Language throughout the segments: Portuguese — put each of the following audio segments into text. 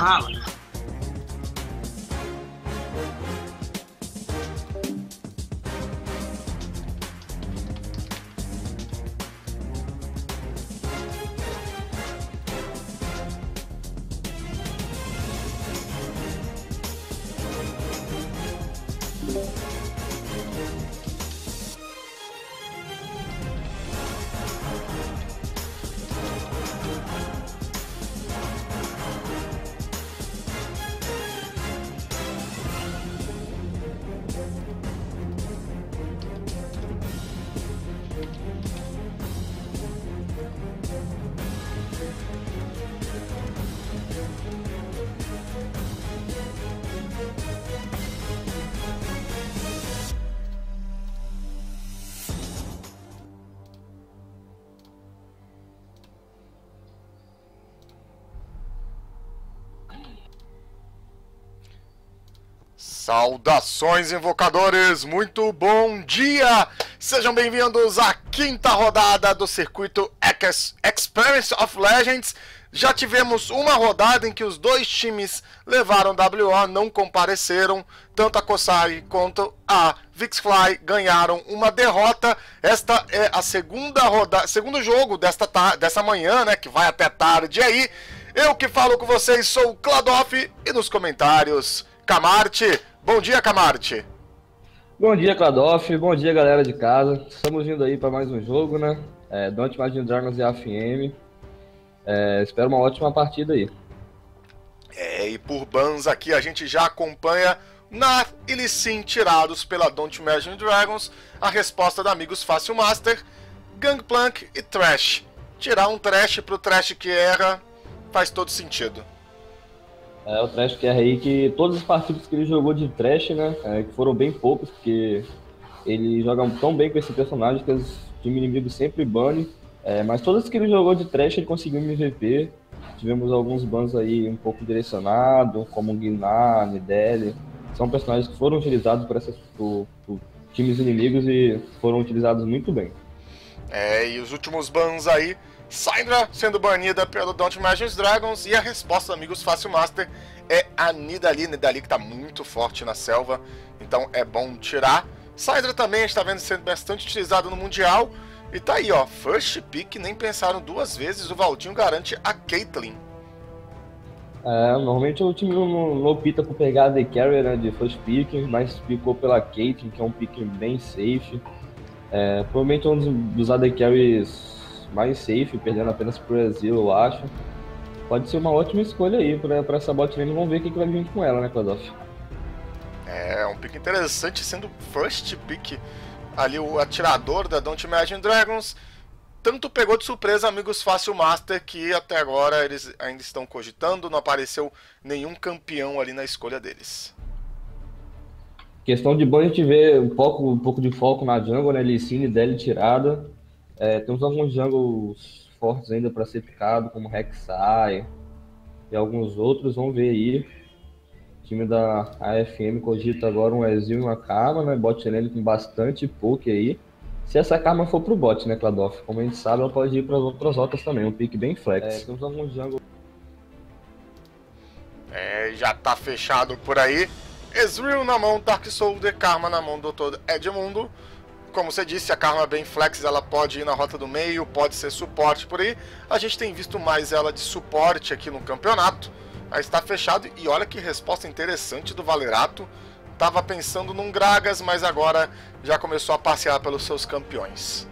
violence Saudações, invocadores! Muito bom dia! Sejam bem-vindos à quinta rodada do circuito Ex Experience of Legends. Já tivemos uma rodada em que os dois times levaram WO, não compareceram. Tanto a Kosai quanto a Vixfly ganharam uma derrota. Esta é a segunda rodada, segundo jogo desta dessa manhã, né, que vai até tarde aí. Eu que falo com vocês sou o Kladoff e nos comentários Camarte. Bom dia, Camarte. Bom dia, Kladoff. Bom dia, galera de casa. Estamos vindo aí para mais um jogo, né? É, Don't Imagine Dragons e AFM. É, espero uma ótima partida aí. É, e por bans aqui a gente já acompanha na e sim tirados pela Don't Imagine Dragons a resposta da Amigos Fácil Master, Gangplank e Trash. Tirar um Trash pro Trash que erra faz todo sentido. É, o Trash que erra aí que todas as partidas que ele jogou de Trash, né, é, que foram bem poucos, porque ele joga tão bem com esse personagem que os time inimigo sempre bane é, mas todas que ele jogou de trash ele conseguiu MVP. Tivemos alguns bans aí um pouco direcionados, como Guinar, Nidele. São personagens que foram utilizados por, essas, por, por times inimigos e foram utilizados muito bem. É, e os últimos bans aí, Syndra sendo banida pelo Don't Imagine Dragons e a resposta, amigos, Fácil Master é a Nidali, Nidali que tá muito forte na selva, então é bom tirar. Syndra também está vendo sendo bastante utilizado no Mundial, e tá aí, ó, first pick, nem pensaram duas vezes, o Valdinho garante a Caitlyn. É, normalmente o time não, não opta por pegar a The Carrier né, de first pick, mas ficou pela Caitlyn, que é um pick bem safe. É, provavelmente é um dos, dos AD Carries mais safe, perdendo apenas pro Brasil, eu acho. Pode ser uma ótima escolha aí pra essa bot lane, vamos ver o que, que vai vir com ela, né, Kladoff? É, um pick interessante, sendo first pick ali o atirador da Don't Imagine Dragons, tanto pegou de surpresa amigos Fácil Master que até agora eles ainda estão cogitando, não apareceu nenhum campeão ali na escolha deles. Questão de ban a gente vê um pouco, um pouco de foco na jungle, né? Licine, Deli tirada. É, temos alguns jungles fortes ainda para ser picado, como Rek'Sai e alguns outros, vamos ver aí time da AFM cogita agora um Ezil e uma Karma, né? Bot lane com bastante poke aí. Se essa Karma for pro bot, né, Kladoff? Como a gente sabe, ela pode ir para outras rotas também, um pick bem flex. É, temos alguns jungle. É, já tá fechado por aí. Ezreal na mão, Dark Soldier, Karma na mão do Dr. Edmundo. Como você disse, a Karma bem flex, ela pode ir na rota do meio, pode ser suporte por aí. A gente tem visto mais ela de suporte aqui no campeonato. Aí está fechado e olha que resposta interessante do Valerato. Tava pensando num Gragas, mas agora já começou a passear pelos seus campeões.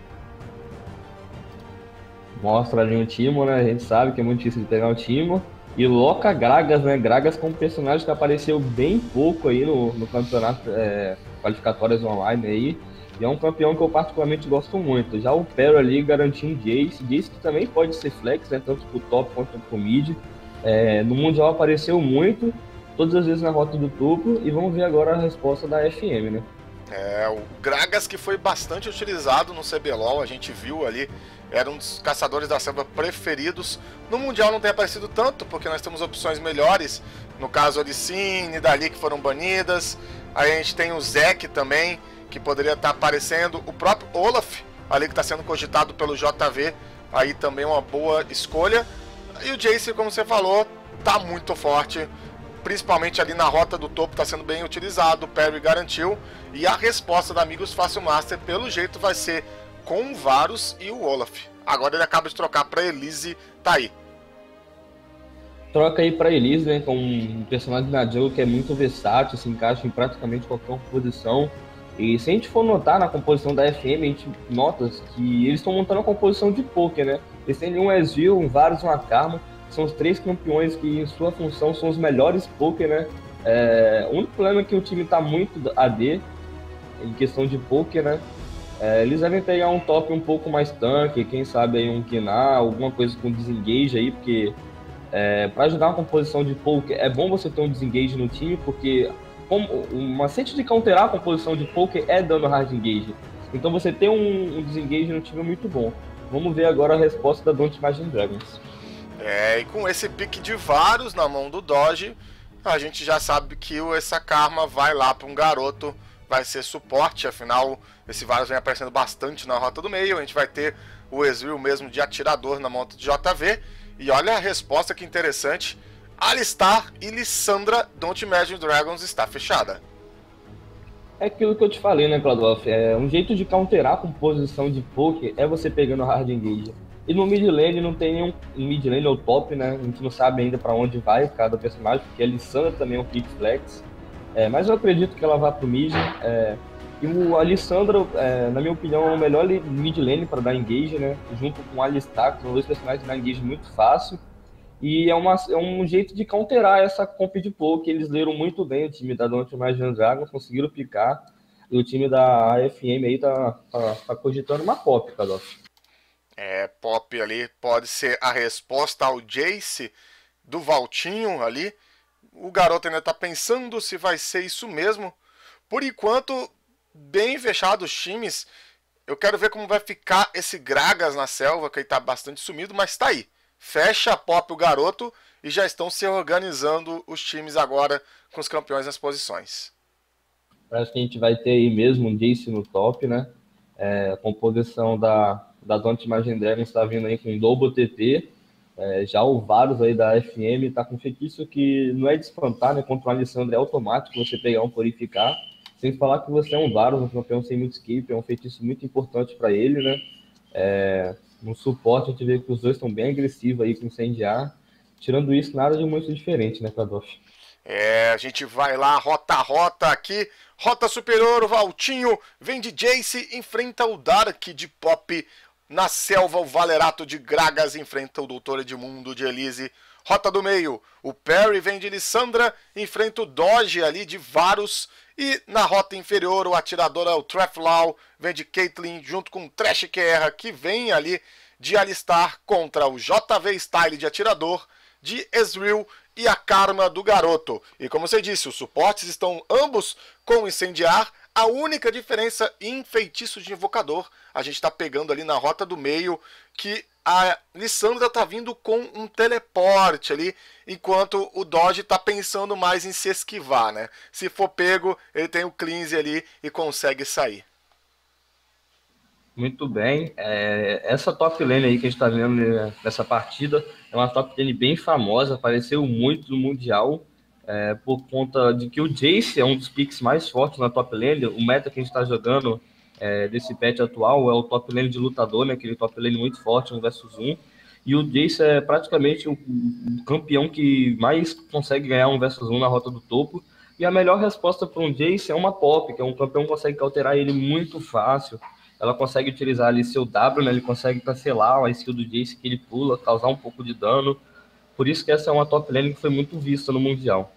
Mostra ali um Timo, né? A gente sabe que é muito difícil de pegar o Timo. E loca Gragas, né? Gragas como personagem que apareceu bem pouco aí no, no campeonato é, qualificatórias online aí. E é um campeão que eu particularmente gosto muito. Já o Pero ali garantiu um Jace. Jace que também pode ser flex, né? Tanto pro top quanto pro mid. É, no Mundial apareceu muito, todas as vezes na rota do topo, e vamos ver agora a resposta da FM, né? É, o Gragas que foi bastante utilizado no CBLOL, a gente viu ali, era um dos caçadores da selva preferidos. No Mundial não tem aparecido tanto, porque nós temos opções melhores, no caso Alicine, dali que foram banidas. Aí a gente tem o Zek também, que poderia estar aparecendo. O próprio Olaf, ali que está sendo cogitado pelo JV, aí também uma boa escolha. E o Jace, como você falou, tá muito forte, principalmente ali na rota do topo, está sendo bem utilizado. O Perry garantiu. E a resposta da Amigos Fácil Master, pelo jeito, vai ser com o Varus e o Olaf. Agora ele acaba de trocar para Elise, tá aí. Troca aí para Elise, né, com um personagem da jungle que é muito versátil, se encaixa em praticamente qualquer posição. E se a gente for notar na composição da FM, a gente nota que eles estão montando uma composição de poker, né? Eles têm um Ezreal, um Varus e uma Karma. São os três campeões que, em sua função, são os melhores poker, né? É, o único problema é que o time está muito AD, em questão de poker, né? É, eles devem pegar um top um pouco mais tanque, quem sabe aí um Kinar, alguma coisa com desengage aí, porque é, para ajudar uma composição de poker é bom você ter um desengage no time, porque o macete de counterar a composição de poker é dando hard engage. Então você ter um, um desengage no time muito bom. Vamos ver agora a resposta da Don't Imagine Dragons. É, e com esse pique de Varus na mão do Doge, a gente já sabe que essa karma vai lá para um garoto, vai ser suporte, afinal esse Varus vem aparecendo bastante na rota do meio, a gente vai ter o Ezreal mesmo de atirador na monta de JV, e olha a resposta que interessante, Alistar e Lissandra Don't Imagine Dragons está fechada. É aquilo que eu te falei, né, Cladolf? É um jeito de counterar a composição de poker é você pegando hard engage. E no mid lane não tem nenhum mid lane ou top, né? A gente não sabe ainda para onde vai cada personagem, porque a Lissandra também é um pick flex. É, mas eu acredito que ela vá pro mid. É, e o Alissandra, é, na minha opinião, é o melhor mid lane para dar engage, né? Junto com o Alistar, que são dois personagens que dão engage muito fácil. E é, uma, é um jeito de counterar essa comp de poke. Eles leram muito bem o time da Don't Imagine Dragon, conseguiram picar. E o time da AFM aí tá, tá, tá cogitando uma pop, Kadoff. É, pop ali pode ser a resposta ao Jace do Valtinho ali. O garoto ainda tá pensando se vai ser isso mesmo. Por enquanto, bem fechado os times. Eu quero ver como vai ficar esse Gragas na selva, que ele tá bastante sumido, mas tá aí fecha a pop o garoto e já estão se organizando os times agora com os campeões nas posições. Parece que a gente vai ter aí mesmo um Jace no top, né? É, a composição da, da Don't Imagine Dragons está vindo aí com Double TT. É, já o Varus aí da FM está com feitiço que não é de espantar, né? Contra o Alessandro é automático você pegar um purificar. Sem falar que você é um Varus, um campeão sem muito skip, é um feitiço muito importante para ele, né? É, no suporte, a gente vê que os dois estão bem agressivos aí com incendiar. Tirando isso, nada de muito diferente, né, Kadosh? É, a gente vai lá, rota rota aqui. Rota superior, o Valtinho vem de Jace, enfrenta o Dark de Pop. Na selva, o Valerato de Gragas enfrenta o Doutor Edmundo de Elise. Rota do meio, o Perry vem de Lissandra, enfrenta o Doge ali de Varus. E na rota inferior, o atirador é o Treflau, vem de Caitlyn, junto com o Trash Guerra, que vem ali de alistar contra o JV Style de atirador, de Ezreal e a Karma do garoto. E como você disse, os suportes estão ambos com incendiar. A única diferença em feitiço de invocador, a gente está pegando ali na rota do meio, que a Lissandra tá vindo com um teleporte ali, enquanto o Dodge tá pensando mais em se esquivar, né? Se for pego, ele tem o cleanse ali e consegue sair. Muito bem. É, essa top lane aí que a gente tá vendo nessa partida é uma top lane bem famosa, apareceu muito no Mundial, é, por conta de que o Jace é um dos picks mais fortes na top lane. O meta que a gente tá jogando é, desse patch atual é o top lane de lutador, né? Aquele top lane muito forte, um versus um. E o Jace é praticamente o, campeão que mais consegue ganhar um versus um na rota do topo. E a melhor resposta para um Jace é uma pop, que é um campeão que consegue alterar ele muito fácil. Ela consegue utilizar ali seu W, né? Ele consegue cancelar a skill do Jace que ele pula, causar um pouco de dano. Por isso que essa é uma top lane que foi muito vista no Mundial.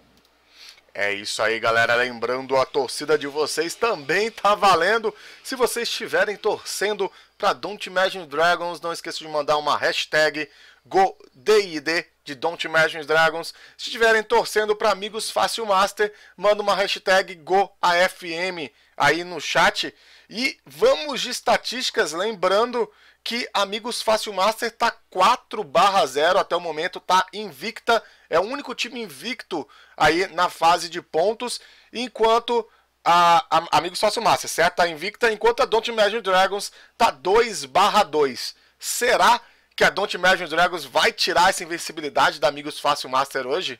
É isso aí, galera. Lembrando, a torcida de vocês também tá valendo. Se vocês estiverem torcendo para Don't Imagine Dragons, não esqueça de mandar uma hashtag GoDID de Don't Imagine Dragons. Se estiverem torcendo para Amigos Fácil Master, manda uma hashtag GoAFM aí no chat. E vamos de estatísticas, lembrando que Amigos Fácil Master tá 4 barra 0 até o momento, tá invicta, é o único time invicto aí na fase de pontos, enquanto a, a Amigos Fácil Master, certo? Tá invicta, enquanto a Don't Imagine Dragons tá 2 barra 2. Será que a Don't Imagine Dragons vai tirar essa invencibilidade da Amigos Fácil Master hoje?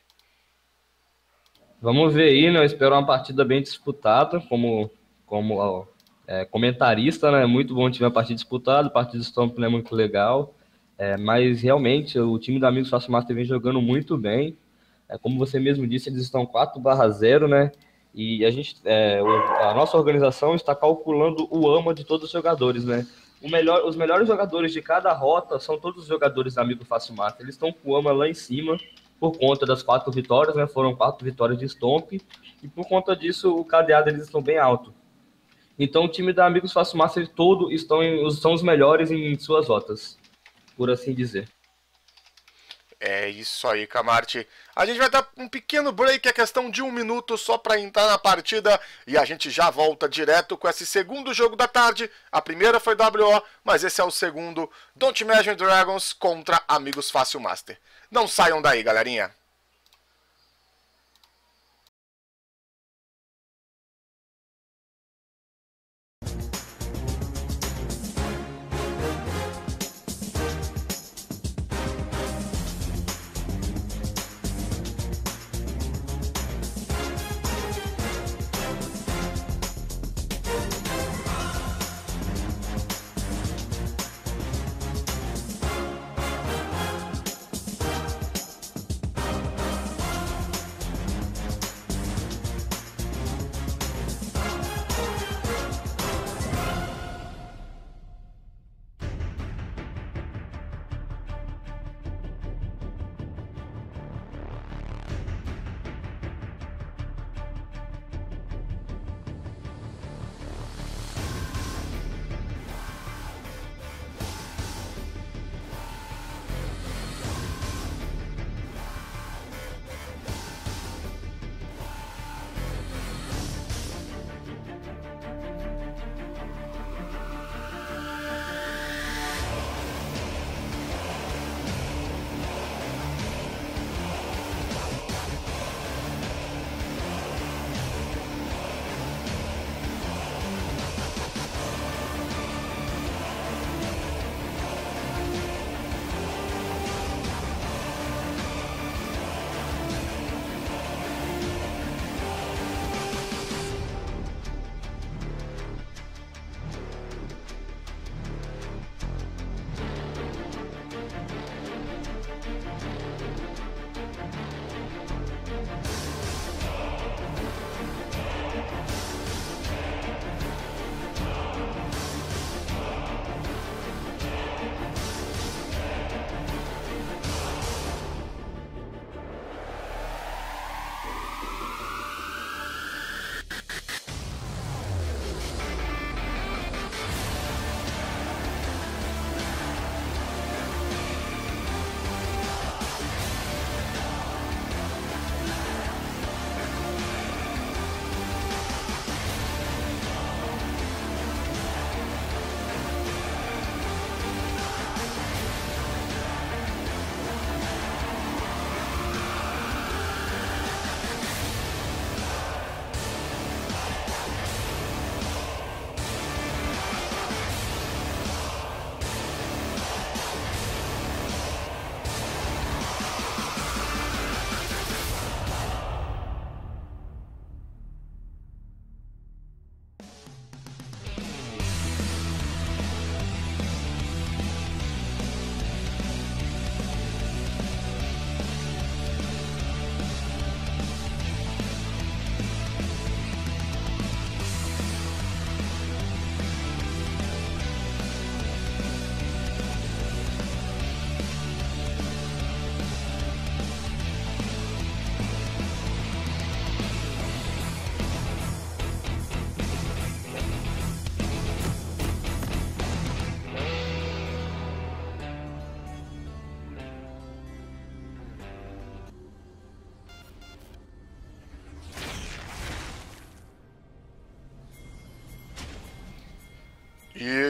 Vamos ver aí, né? Eu espero uma partida bem disputada, como, como é, comentarista, né? Muito bom tiver partida disputada, a partida de Stomp é muito legal. É, mas realmente o time da Amigos Fácil Master vem jogando muito bem. É, como você mesmo disse, eles estão 4 barra 0, né? E a gente, é, a nossa organização está calculando o AMA de todos os jogadores, né? O melhor, os melhores jogadores de cada rota são todos os jogadores da Amigo Fácil Master. Eles estão com o AMA lá em cima por conta das quatro vitórias, né? Foram quatro vitórias de Stomp. E por conta disso, o cadeado eles estão bem alto. Então, o time da Amigos Fácil Master todo estão em, são os melhores em suas rotas, por assim dizer. É isso aí, Camarte. A gente vai dar um pequeno break, é questão de um minuto só para entrar na partida e a gente já volta direto com esse segundo jogo da tarde. A primeira foi WO, mas esse é o segundo Don't Imagine Dragons contra Amigos Fácil Master. Não saiam daí, galerinha.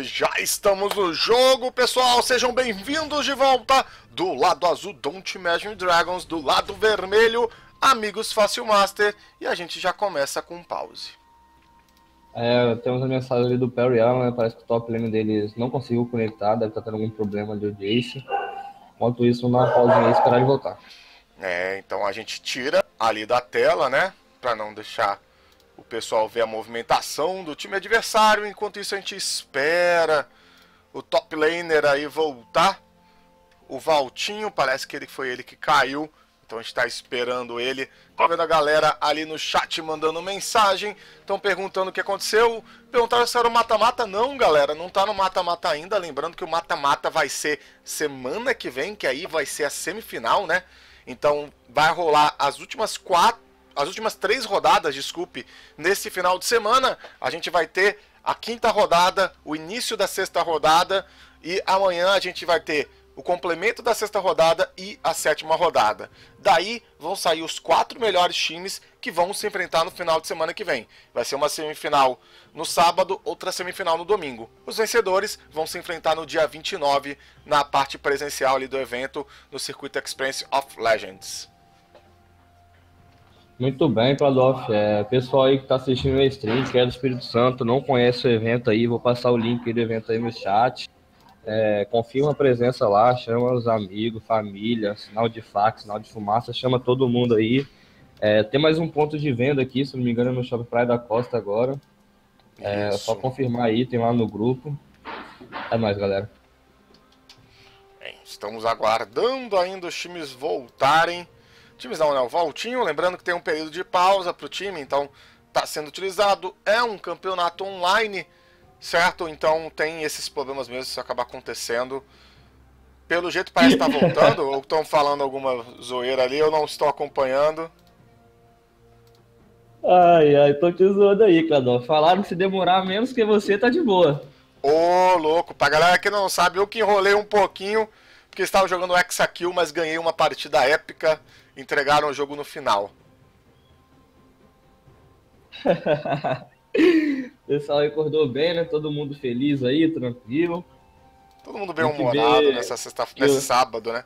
Já estamos no jogo, pessoal. Sejam bem-vindos de volta. Do lado azul, Don't Imagine Dragons. Do lado vermelho, Amigos Fácil Master. E a gente já começa com pause. É, temos a mensagem ali do Perry Allen, né? parece que o top lane deles não conseguiu conectar, deve estar tendo algum problema de audiência. Enquanto isso, na pausinha aí, esperar ele voltar. É, então a gente tira ali da tela, né? Para não deixar o pessoal ver a movimentação do time adversário. Enquanto isso, a gente espera o top laner aí voltar. O Valtinho, parece que ele foi ele que caiu então a gente está esperando ele. Tô vendo a galera ali no chat mandando mensagem. Estão perguntando o que aconteceu. Perguntaram se era o mata-mata. Não, galera, não está no mata-mata ainda. Lembrando que o mata-mata vai ser semana que vem, que aí vai ser a semifinal, né? Então vai rolar as últimas quatro. As últimas três rodadas, desculpe, nesse final de semana. A gente vai ter a quinta rodada, o início da sexta rodada. E amanhã a gente vai ter o complemento da sexta rodada e a sétima rodada. Daí vão sair os quatro melhores times que vão se enfrentar no final de semana que vem. Vai ser uma semifinal no sábado, outra semifinal no domingo. Os vencedores vão se enfrentar no dia 29 na parte presencial do evento no Circuito Experience of Legends. Muito bem, Kladoff. É, pessoal aí que está assistindo o stream, que é do Espírito Santo, não conhece o evento aí, vou passar o link do evento aí no chat. É, confirma a presença lá, chama os amigos, família, sinal de fax, sinal de fumaça, chama todo mundo aí. É, tem mais um ponto de venda aqui, se não me engano, é no Shopping Praia da Costa agora. É só confirmar aí, tem lá no grupo. É mais, galera. Bem, estamos aguardando ainda os times voltarem. Times não, né? O Valtinho, lembrando que tem um período de pausa para o time, então está sendo utilizado. É um campeonato online certo? Então tem esses problemas mesmo, isso acaba acontecendo. Pelo jeito parece estar tá voltando, ou estão falando alguma zoeira ali, eu não estou acompanhando. Ai, ai, tô te zoando aí, Cladão. Falaram que se demorar menos que você, tá de boa. Ô, louco, pra galera que não sabe, eu que enrolei um pouquinho, porque estava jogando Exakill, mas ganhei uma partida épica, entregaram o jogo no final. O pessoal acordou bem, né? Todo mundo feliz aí, tranquilo. Todo mundo bem humorado nessa sexta, nesse sábado, né?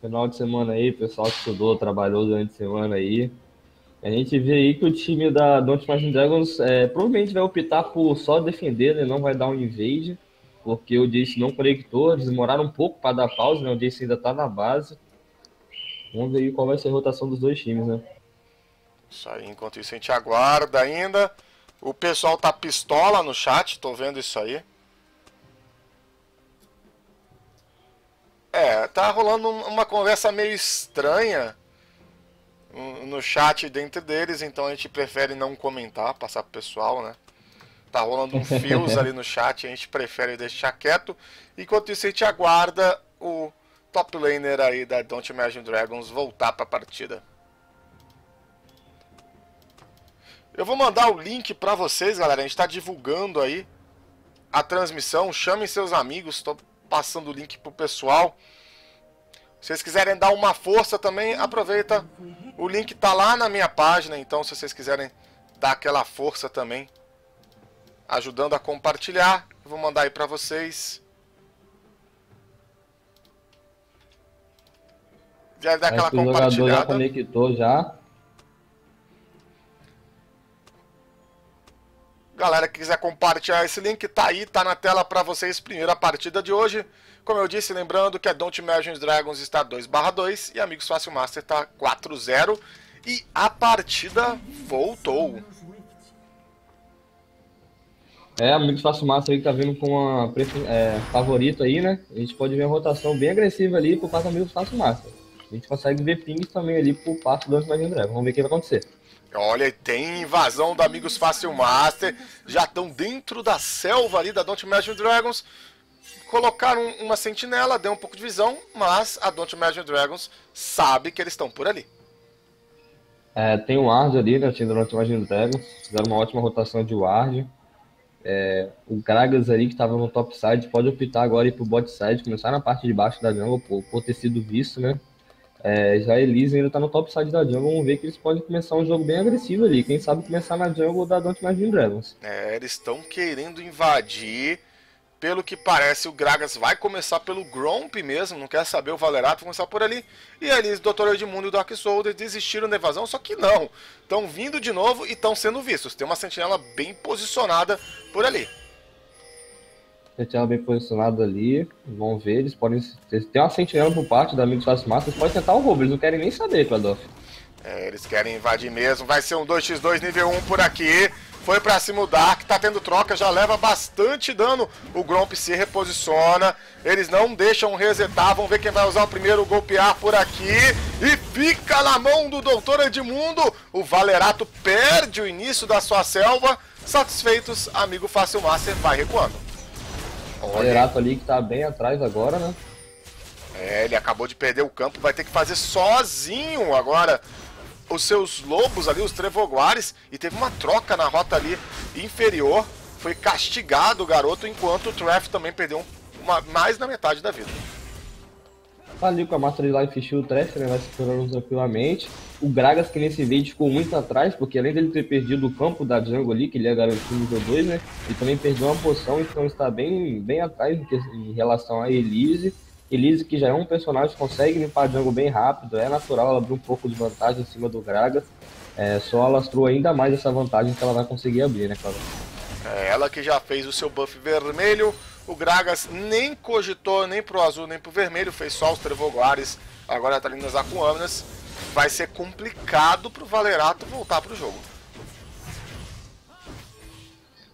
Final de semana aí, pessoal que estudou, trabalhou durante a semana aí. A gente vê aí que o time da Don't Imagine Dragons é, provavelmente vai optar por só defender, né? Não vai dar um invade, porque o Jace não conectou, eles demoraram um pouco para dar pausa, né? O Jace ainda tá na base. Vamos ver aí qual vai ser a rotação dos dois times, né? Isso aí, enquanto isso a gente aguarda ainda. O pessoal tá pistola no chat, tô vendo isso aí. É, tá rolando uma conversa meio estranha no chat dentro deles, então a gente prefere não comentar, passar pro pessoal, né? Tá rolando um fios ali no chat, a gente prefere deixar quieto. Enquanto isso, a gente aguarda o top laner aí da Don't Imagine Dragons voltar pra partida. Eu vou mandar o link para vocês, galera. A gente está divulgando aí a transmissão. Chamem seus amigos. Estou passando o link pro pessoal. Se vocês quiserem dar uma força também, aproveita. O link tá lá na minha página, então se vocês quiserem dar aquela força também, ajudando a compartilhar, eu vou mandar aí para vocês. Já dá aquela compartilhada. O jogador já conectou já. Galera que quiser compartilhar esse link, tá aí, tá na tela para vocês. Primeira partida de hoje. Como eu disse, lembrando que a Don't Imagine Dragons está 2/2 e Amigos Fácil Master está 4-0 e a partida voltou. É, Amigos Fácil Master aí tá vindo com uma é, favorito aí, né? A gente pode ver a rotação bem agressiva ali por parte do Amigos Fácil Master. A gente consegue ver pings também ali por parte do Don't Imagine Dragons. Vamos ver o que vai acontecer. Olha, tem invasão do Amigos Fácil Master. Já estão dentro da selva ali da Don't Imagine Dragons. Colocaram uma sentinela, deu um pouco de visão, mas a Don't Imagine Dragons sabe que eles estão por ali. É, tem um Ward ali, né? Tinha Don't Imagine Dragons. Fizeram uma ótima rotação de Ward. É, o Gragas ali que estava no top side pode optar agora ir pro bot side, começar na parte de baixo da jungle por, por ter sido visto, né? É, já Elise ainda tá no top side da jungle. Vamos ver que eles podem começar um jogo bem agressivo ali. Quem sabe começar na jungle da Don't Imagine Dragons. É, eles estão querendo invadir. Pelo que parece, o Gragas vai começar pelo Gromp mesmo, não quer saber o Valerato, vai começar por ali. E ali, o Dr. Edmundo e o Dark Soldier desistiram da evasão, só que não. Estão vindo de novo e estão sendo vistos. Tem uma sentinela bem posicionada por ali. Sentinela bem posicionada ali. Vamos ver, eles podem. Tem uma sentinela por parte da Amigos Fácil Massa, eles podem tentar o roubo, eles não querem nem saber, Kladoff. É, eles querem invadir mesmo. Vai ser um 2x2 nível 1 por aqui. Foi pra cima o Dark, tá tendo troca, já leva bastante dano. O Gromp se reposiciona. Eles não deixam resetar. Vamos ver quem vai usar o primeiro golpear por aqui. E fica na mão do Doutor Edmundo. O Valerato perde o início da sua selva. Satisfeitos, amigo Fácil Master vai recuando. O Valerato ali que tá bem atrás agora, né? É, ele acabou de perder o campo, vai ter que fazer sozinho agora os seus lobos ali, os trevoguares, e teve uma troca na rota ali inferior. Foi castigado o garoto, enquanto o Treff também perdeu uma, mais da metade da vida. Tá ali com a Master Life Shield, o Treff né, vai se curando tranquilamente. O Gragas, que nesse vídeo ficou muito atrás, porque além dele ter perdido o campo da jungle ali, que ele é garantido nível 2, né? Ele também perdeu uma poção, então está bem, bem atrás em relação a Elise. Elise, que já é um personagem, consegue limpar a jungle bem rápido, é natural ela abrir um pouco de vantagem em cima do Gragas. É, só alastrou ainda mais essa vantagem que ela vai conseguir abrir, né, Cláudio? É ela que já fez o seu buff vermelho. O Gragas nem cogitou nem pro azul nem pro vermelho, fez só os Trevoguares. Agora tá ali nas Acuâminas. Vai ser complicado pro Valerato voltar pro jogo.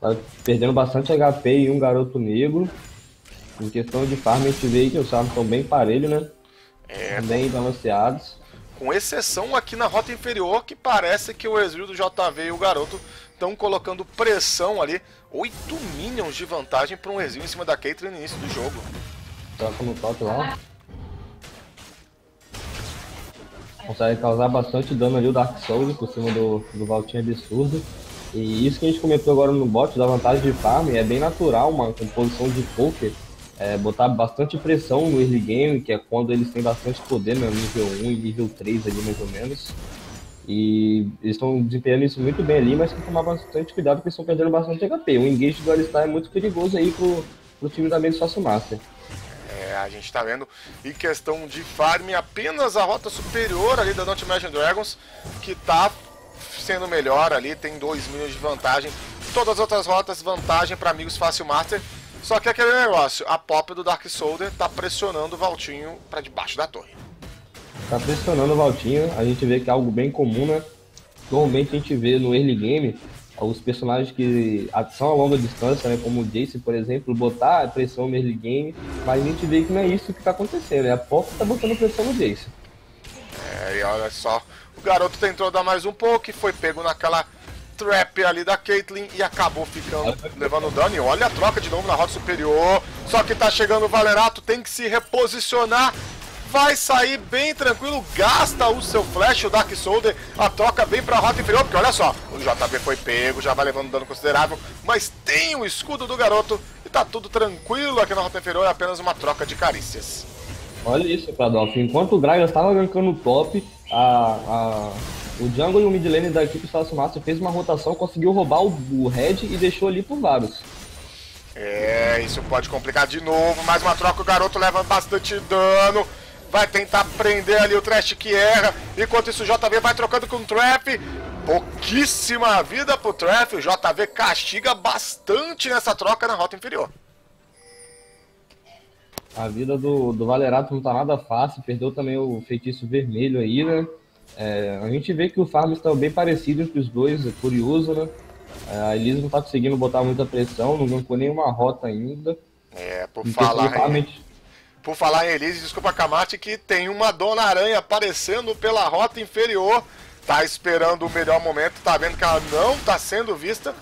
Tá perdendo bastante HP e um garoto negro. Em questão de farm, a gente vê que os farms estão bem parelhos, né? É, bem balanceados. Com exceção aqui na rota inferior, que parece que o exílio do JV e o garoto estão colocando pressão ali. 8 minions de vantagem para um exílio em cima da Caitlyn no início do jogo. Troca no top lá. Consegue causar bastante dano ali o Dark Souls por cima do, do Valtinho absurdo. E isso que a gente comentou agora no bot, da vantagem de farm, é bem natural uma composição de poker é, botar bastante pressão no early game, que é quando eles têm bastante poder, né, nível 1 e nível 3 ali mais ou menos. E eles estão desempenhando isso muito bem ali, mas tem que tomar bastante cuidado porque estão perdendo bastante HP. O engage do Alistar é muito perigoso aí pro, pro time da Menos Fácil Master. É, a gente tá vendo em questão de farm apenas a rota superior ali da Don't Imagine Dragons, que tá sendo melhor ali, tem 2 milhões de vantagem. Todas as outras rotas, vantagem para amigos Fácil Master. Só que aquele negócio, a pop do Dark Soldier tá pressionando o Valtinho para debaixo da torre. Tá pressionando o Valtinho, a gente vê que é algo bem comum, né? Normalmente a gente vê no early game os personagens que são a longa distância, né, como o Jace, por exemplo, botar pressão no early game, mas a gente vê que não é isso que tá acontecendo, né? A pop tá botando pressão no Jace. É, e olha só, o garoto tentou dar mais um pouco e foi pego naquela trap ali da Caitlyn e acabou ficando levando dano. E olha a troca de novo na rota superior. Só que tá chegando o Valerato, tem que se reposicionar. Vai sair bem tranquilo, gasta o seu flash, o Dark Soldier, a troca bem pra rota inferior, porque olha só, o JB foi pego, já vai levando dano considerável, mas tem o escudo do garoto e tá tudo tranquilo aqui na rota inferior, é apenas uma troca de carícias. Olha isso, Pradolfo, enquanto o Gragas estava gankando top, a, a o jungle e o mid lane da equipe Espaço Master fez uma rotação, conseguiu roubar o, o Red e deixou ali por vários. É, isso pode complicar de novo. Mais uma troca, o garoto leva bastante dano. Vai tentar prender ali o Trash que erra. Enquanto isso, o JV vai trocando com o Trap. Pouquíssima vida pro Trap. O JV castiga bastante nessa troca na rota inferior. A vida do, do Valerato não tá nada fácil. Perdeu também o feitiço vermelho aí, né? É, a gente vê que o farm está bem parecido entre os dois, é curioso, né? É, a Elisa não está conseguindo botar muita pressão, não ganhou nenhuma rota ainda. É, por falar, em, por falar em Elise, desculpa Kamate, que tem uma Dona Aranha aparecendo pela rota inferior, tá esperando o melhor momento, tá vendo que ela não tá sendo vista,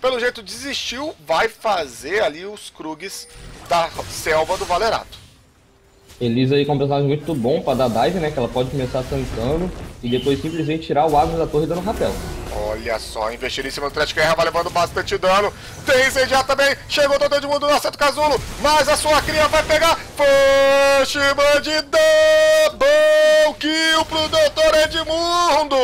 pelo jeito desistiu, vai fazer ali os Krugs da selva do Valerato. Elisa aí com um personagem muito bom pra dar dive, né? Que ela pode começar tancando e depois simplesmente tirar o Agnes da torre dando rapel. Olha só, investir em cima do Trash vai levando bastante dano. Tem incendiar também. Chegou todo mundo no acerto casulo. Mas a sua cria vai pegar. Flashman de double kill pro Dr. Edmundo.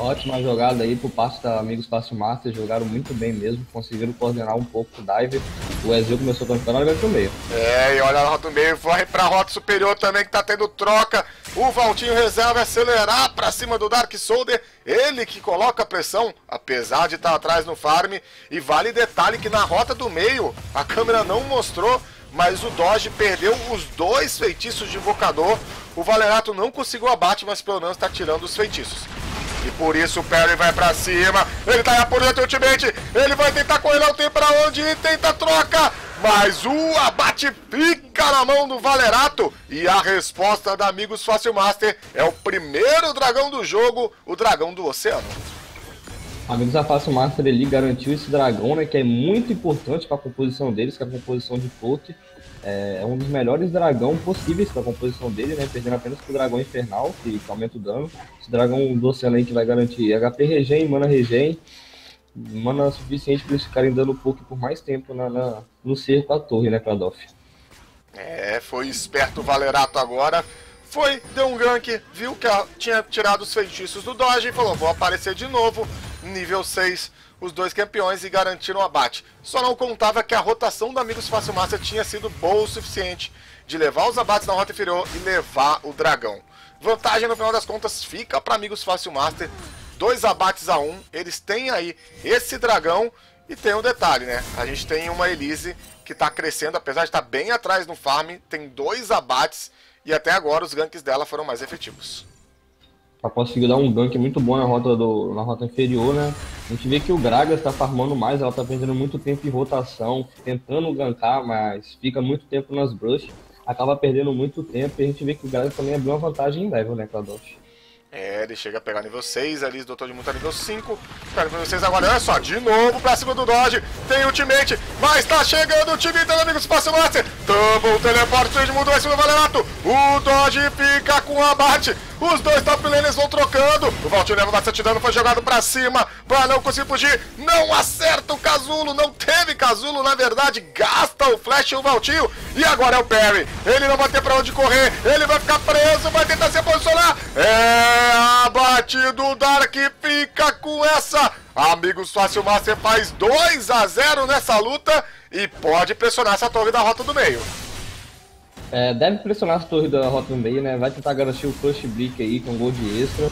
Ótima jogada aí por parte da Amigos Fácil Master, jogaram muito bem mesmo, conseguiram coordenar um pouco o dive. O Ezio começou a no meio. É, e olha a rota do meio, vai pra rota superior também que tá tendo troca. O Valtinho reserva acelerar pra cima do Dark Soldier, ele que coloca a pressão, apesar de estar tá atrás no farm. E vale detalhe que na rota do meio, a câmera não mostrou, mas o Doge perdeu os dois feitiços de invocador. O Valerato não conseguiu abate, mas pelo menos está tirando os feitiços. E por isso o Perry vai pra cima. Ele tá por dentro ultimate. Ele vai tentar correr, não tem pra onde ir. Tenta troca. Mas o abate fica na mão do Valerato. E a resposta da Amigos Fácil Master é o primeiro dragão do jogo, o dragão do oceano. Amigos da Fácil Master ele garantiu esse dragão, né? Que é muito importante para a composição deles, que é a composição de poke. É, é um dos melhores dragão possíveis para a composição dele, né? Perdendo apenas pro dragão infernal, que aumenta o dano. Esse dragão do oceano que vai garantir HP regen, mana regen, mana suficiente para eles ficarem dando poke por mais tempo na, na no cerco à torre, né, Kladoff? É, foi esperto o Valerato agora. Foi, deu um gank, viu que tinha tirado os feitiços do Doge e falou: vou aparecer de novo nível 6, os dois campeões e garantiram o abate. Só não contava que a rotação do Amigos Fácil Master tinha sido boa o suficiente de levar os abates na rota inferior e levar o dragão. Vantagem no final das contas fica para Amigos Fácil Master. Dois abates a um, eles têm aí esse dragão e tem um detalhe, né? A gente tem uma Elise que está crescendo, apesar de estar tá bem atrás no farm, tem dois abates e até agora os ganks dela foram mais efetivos para conseguir dar um gank muito bom na rota, do, na rota inferior, né? A gente vê que o Gragas está farmando mais, ela está perdendo muito tempo em rotação, tentando gankar, mas fica muito tempo nas brush, acaba perdendo muito tempo e a gente vê que o Gragas também abriu uma vantagem em level, né, Kladosh? É, ele chega a pegar nível 6, ali, Doutor de Muta nível 5. Pega nível 6 agora, olha só, de novo pra cima do Dodge. Tem ultimate, mas tá chegando o time então, amigos, Espaço Master. Double teleporte, de mundo vai cima do Valerato. O Dodge fica com o abate. Os dois top laners vão trocando. O Valtinho leva bastante dano, foi jogado pra cima pra não conseguir fugir. Não acerta o Casulo, não teve Casulo, na verdade. Gasta o flash o Valtinho. E agora é o Perry. Ele não vai ter pra onde correr. Ele vai ficar preso, vai tentar se posicionar. É abatido. O Dark fica com essa. Amigos, Fácil Master faz 2 a 0 nessa luta e pode pressionar essa torre da rota do meio. É, deve pressionar as torres da rota no meio, né? Vai tentar garantir o Crush Brick aí com gold extra.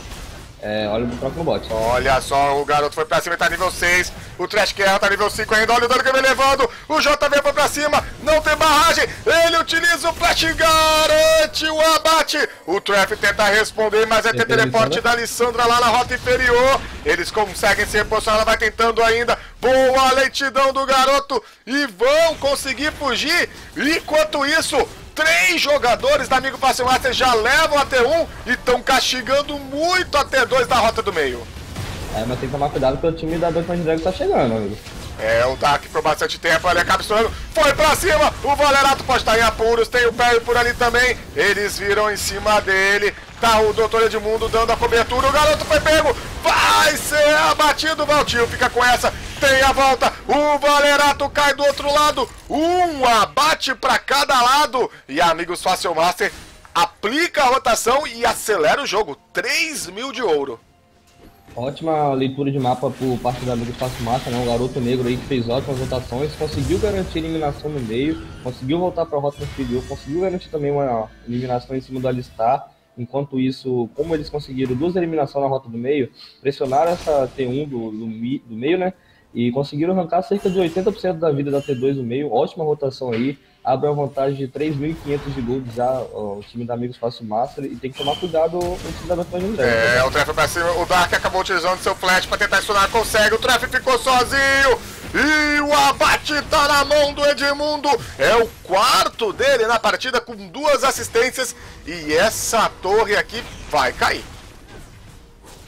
É, olha o próximo bot. Olha só, o garoto foi pra cima e tá nível 6. O Trash Guerra tá nível 5 ainda. Olha o dano que vem levando. O JV foi pra cima. Não tem barragem. Ele utiliza o Flash garante o abate. O Treff tenta responder, mas ter teleporte da Alessandra lá na rota inferior. Eles conseguem se reposicionar. Ela vai tentando ainda. Boa lentidão do garoto. E vão conseguir fugir. Enquanto isso, três jogadores da Amigo Fácil Master já levam a T1 e estão castigando muito a T2 da rota do meio. É, mas tem que tomar cuidado porque o time da Dungeon Dragon tá chegando, amigo. É, o Dark por bastante tempo, ele acaba estourando, foi pra cima, o Valerato pode estar em apuros, tem o Perry por ali também, eles viram em cima dele, tá o Doutor Edmundo dando a cobertura, o garoto foi pego, vai ser abatido, Valtinho fica com essa, tem a volta, o Valerato cai do outro lado, um abate para cada lado, e amigos Fácil Master aplica a rotação e acelera o jogo, 3 mil de ouro. Ótima leitura de mapa por parte do amigo Fácil Massa, né? Um garoto negro aí que fez ótimas rotações, conseguiu garantir eliminação no meio, conseguiu voltar para a rota inferior, conseguiu garantir também uma eliminação em cima do Alistar. Enquanto isso, como eles conseguiram duas eliminações na rota do meio, pressionaram essa T1 do, do, do meio, né? E conseguiram arrancar cerca de 80% da vida da T2 no meio. Ótima rotação aí abre uma vantagem de 3.500 de gold já ó, o time da Amigos Fácil Master e tem que tomar cuidado o time da Dragon. É, o Treff pra cima, o Dark acabou utilizando seu flash pra tentar stunar, consegue, o Treff ficou sozinho e o abate tá na mão do Edmundo, é o quarto dele na partida com duas assistências e essa torre aqui vai cair.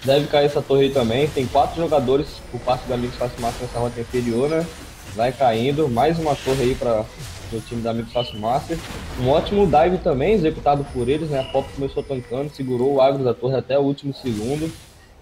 Deve cair essa torre aí também, tem quatro jogadores por parte da Amigos Fácil Master nessa rota inferior, né? Vai caindo, mais uma torre aí para do time da Fácil Master. Um ótimo dive também, executado por eles, né? A Pop começou tancando, segurou o agro da torre até o último segundo.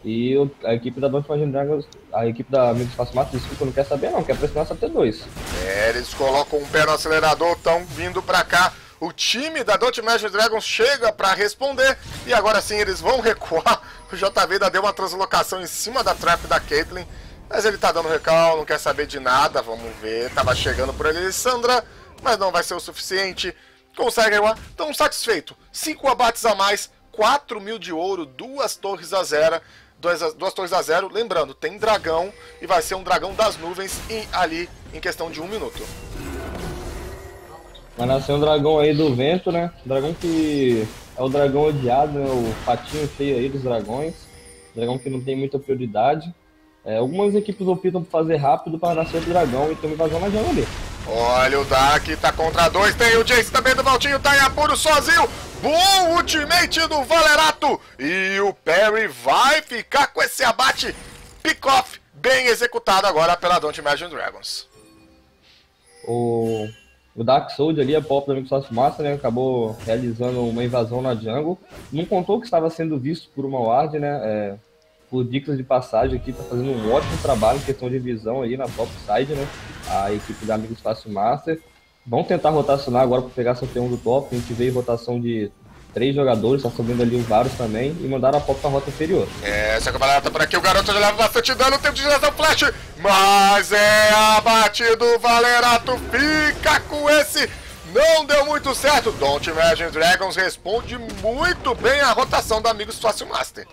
E a equipe da Don't Imagine Dragons, a equipe da Amigos Fácil Master, desculpa, não quer saber não, quer pressionar essa T2. É, eles colocam um pé no acelerador, estão vindo pra cá. O time da Don't Magic Dragons chega para responder e agora sim eles vão recuar. O JV ainda deu uma translocação em cima da trap da Caitlyn, mas ele tá dando recal, não quer saber de nada, vamos ver. Tava chegando por ali Sandra, mas não vai ser o suficiente. Consegue recuar, tão satisfeito. 5 abates a mais, 4 mil de ouro, duas torres a zero. Duas, duas torres a zero, lembrando, tem dragão e vai ser um dragão das nuvens em, ali em questão de um minuto. Vai nascer um dragão aí do vento, né? Dragão que é o dragão odiado, né? O patinho feio aí dos dragões. Dragão que não tem muita prioridade. É, algumas equipes optam por fazer rápido para nascer o dragão e ter uma invasão na jungle ali. Olha o Dark, tá contra dois, tem o Jace também do Valtinho, tá em apuro sozinho. Bom ultimate do Valerato. E o Perry vai ficar com esse abate pick-off bem executado agora pela Don't Imagine Dragons. O o Dark Souls ali, a pop da Microsoft Master, né, acabou realizando uma invasão na jungle. Não contou que estava sendo visto por uma ward, né, é, por dicas de passagem aqui, tá fazendo um ótimo trabalho em questão de visão aí na top side, né, a equipe da Amigos Fácil Master. Vão tentar rotacionar agora para pegar essa T1 do top, a gente veio rotação de três jogadores, tá subindo ali os vários também, e mandaram a pop pra rota inferior. É, essa camarada tá por aqui, o garoto leva bastante dano, tempo de geração flash, mas é abatido, Valerato fica com esse... Não deu muito certo. Don't Imagine Dragons responde muito bem a rotação do Amigos Fácil Master.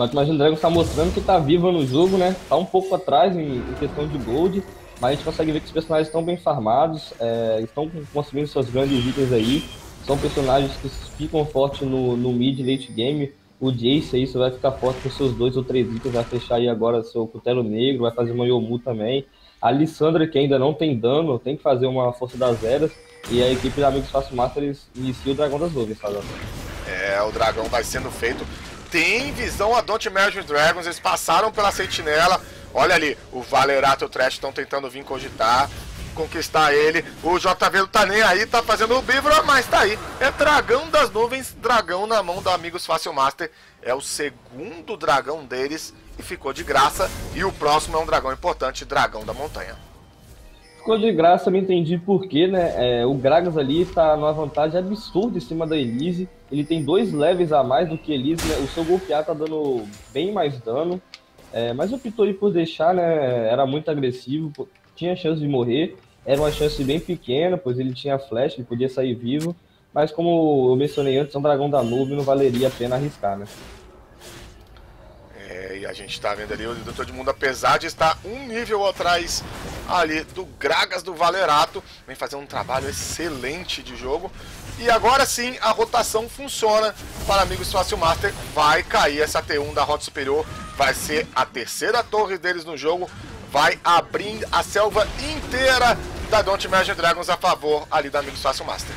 Don't Imagine Dragons tá mostrando que tá viva no jogo, né? Tá um pouco atrás em, em questão de gold, mas a gente consegue ver que os personagens estão bem farmados, é, estão conseguindo suas grandes itens aí. São personagens que ficam fortes no, no mid late game. O Jace aí você vai ficar forte com seus dois ou três itens, vai fechar aí agora seu cutelo negro, vai fazer uma Yomu também. A Lissandra, que ainda não tem dano, tem que fazer uma força das eras. E a equipe da Amigos Fácil Master eles inicia o Dragão das Nuvens, sabe? É, o dragão vai sendo feito. Tem visão a Don't Imagine Dragons, eles passaram pela sentinela. Olha ali, o Valerato e o Trash estão tentando vir cogitar conquistar ele. O JV não tá nem aí, tá fazendo o Bivro, mas tá aí. É dragão das nuvens, dragão na mão da Amigos Fácil Master. É o segundo dragão deles e ficou de graça. E o próximo é um dragão importante, dragão da montanha. Ficou de graça, me entendi porque, né? É, o Gragas ali tá numa vantagem absurda em cima da Elise. Ele tem dois levels a mais do que Elise, né? O seu golpear tá dando bem mais dano. É, mas optou aí por deixar, né? Era muito agressivo, tinha chance de morrer. Era uma chance bem pequena, pois ele tinha flash, ele podia sair vivo. Mas como eu mencionei antes, é um dragão da nuvem, não valeria a pena arriscar, né? É, e a gente está vendo ali o Doutor de Mundo, apesar de estar um nível atrás ali do Gragas do Valerato, vem fazer um trabalho excelente de jogo. E agora sim a rotação funciona para amigos Fácil Master. Vai cair essa T1 da rota superior. Vai ser a terceira torre deles no jogo vai abrir a selva inteira da Don't Imagine Dragons a favor ali da Amigos Fácil Master.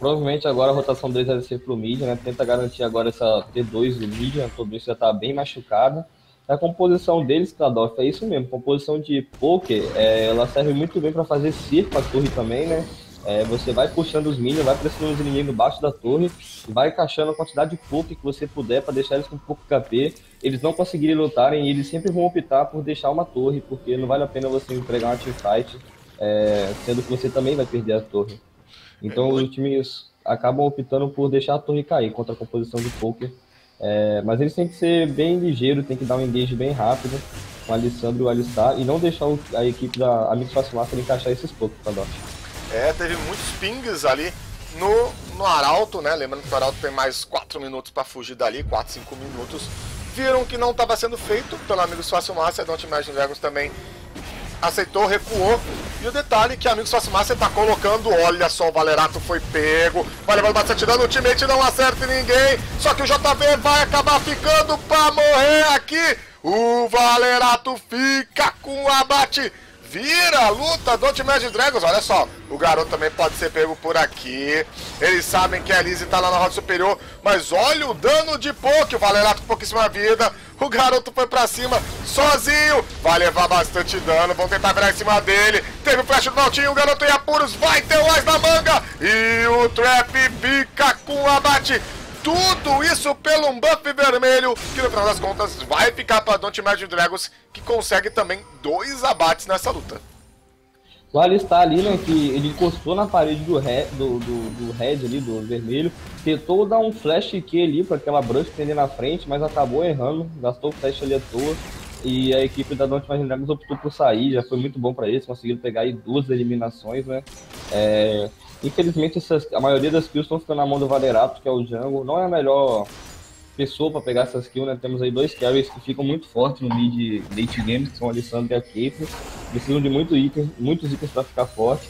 Provavelmente agora a rotação deles vai ser pro mid, né? Tenta garantir agora essa T2 do mid, né? Todo isso já tá bem machucado. A composição deles, Kadoff, é isso mesmo. Composição de poker, é, ela serve muito bem para fazer circo a torre também, né? É, você vai puxando os minions, vai pressionando os inimigos embaixo da torre, vai encaixando a quantidade de poke que você puder para deixar eles com pouco KP. Eles não conseguirem lutarem e eles sempre vão optar por deixar uma torre, porque não vale a pena você entregar uma teamfight, é, sendo que você também vai perder a torre. Então é os times acabam optando por deixar a torre cair contra a composição de poker. É, mas eles têm que ser bem ligeiros, tem que dar um engage bem rápido com o Alessandro e o Alistar e não deixar a equipe da Amigos Fácil Master encaixar esses pokers, tá, Doc? É, teve muitos pings ali no, no Arauto, né? Lembrando que o Arauto tem mais 4 minutos para fugir dali, 4, 5 minutos. Viram que não estava sendo feito pelo Amigos Fácil Master, Don't Imagine Dragons também aceitou, recuou. E o detalhe é que Amigos Fácil Master tá colocando, olha só, o Valerato foi pego, vai levando bastante dano, o teammate não acerta ninguém, só que o JV vai acabar ficando para morrer aqui. O Valerato fica com o abate Vira a luta do Ultimate Dragons. Olha só, o garoto também pode ser pego por aqui. Eles sabem que a Lizzie tá lá na roda superior. Mas olha o dano de poke. O Valerato com pouquíssima vida. O garoto foi pra cima sozinho. Vai levar bastante dano. Vão tentar virar em cima dele. Teve o flash do Valtinho. O garoto em apuros. Vai ter o Ais na manga. E o Trap fica com o abate tudo isso pelo um buff vermelho, que no final das contas vai ficar para Don't Imagine Dragons, que consegue também dois abates nessa luta. O Ali está ali, né, que ele encostou na parede do red, do, do, do red ali, do vermelho, tentou dar um flash Q ali para aquela brush que na frente, mas acabou errando, gastou o flash ali à toa. E a equipe da Don't Imagine Dragons optou por sair, já foi muito bom para eles, conseguiram pegar aí duas eliminações, né. É, infelizmente, essas, a maioria das kills estão ficando na mão do Valerato, que é o Jungle, não é a melhor pessoa para pegar essas kills, né? Temos aí dois carries que ficam muito fortes no mid late game, que são a Alessandra e a Kate. Precisam de muito item, muitos itens para ficar forte.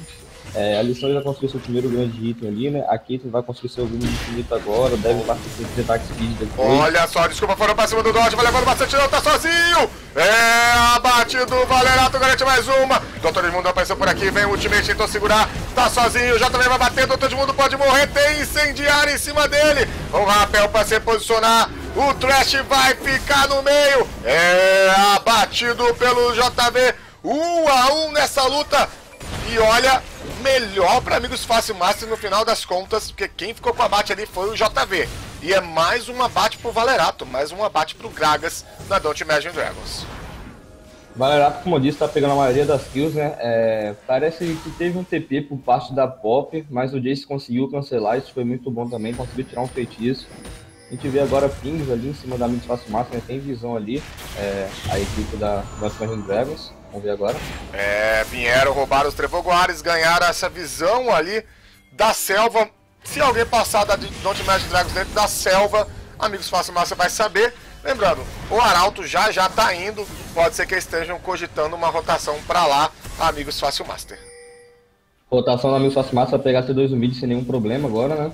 É, a Alessandra já conseguiu seu primeiro grande item ali, né? A Kate vai conseguir seu segundo infinito agora, deve participar de ataque speed depois. Olha só, desculpa, foram pra cima do Dodge, vai levando bastante não, tá sozinho! É, abate do Valerato, garante mais uma. Doutor Edmundo apareceu por aqui, vem o ultimate, tentou segurar, tá sozinho, já também vai bater, Doutor Edmundo pode morrer, tem incendiário em cima dele. Um rapel pra se posicionar, o Trash vai ficar no meio. É, abatido pelo JV, um a um nessa luta. E olha, melhor para Amigos Fácil Master no final das contas, porque quem ficou com o abate ali foi o JV. E é mais um abate pro Valerato, mais um abate pro Gragas na Don't Imagine Dragons. Valerato, como eu disse, tá pegando a maioria das kills, né? É, parece que teve um TP por parte da Pop, mas o Jace conseguiu cancelar, isso foi muito bom também, conseguiu tirar um feitiço. A gente vê agora pings ali em cima da Amigos Fácil Master, né? tem visão ali, é, a equipe da Imagine Dragons. Vamos ver agora. É, vieram roubar os Trevoguares, ganharam essa visão ali da selva. Se alguém passar da Don't Imagine Dragons dentro da selva, amigos Fácil Massa vai saber. Lembrando, o Arauto já já tá indo. Pode ser que estejam cogitando uma rotação para lá, amigos Fácil Master. Rotação do Amigos Fácil Master vai pegar C2 mid sem nenhum problema agora, né?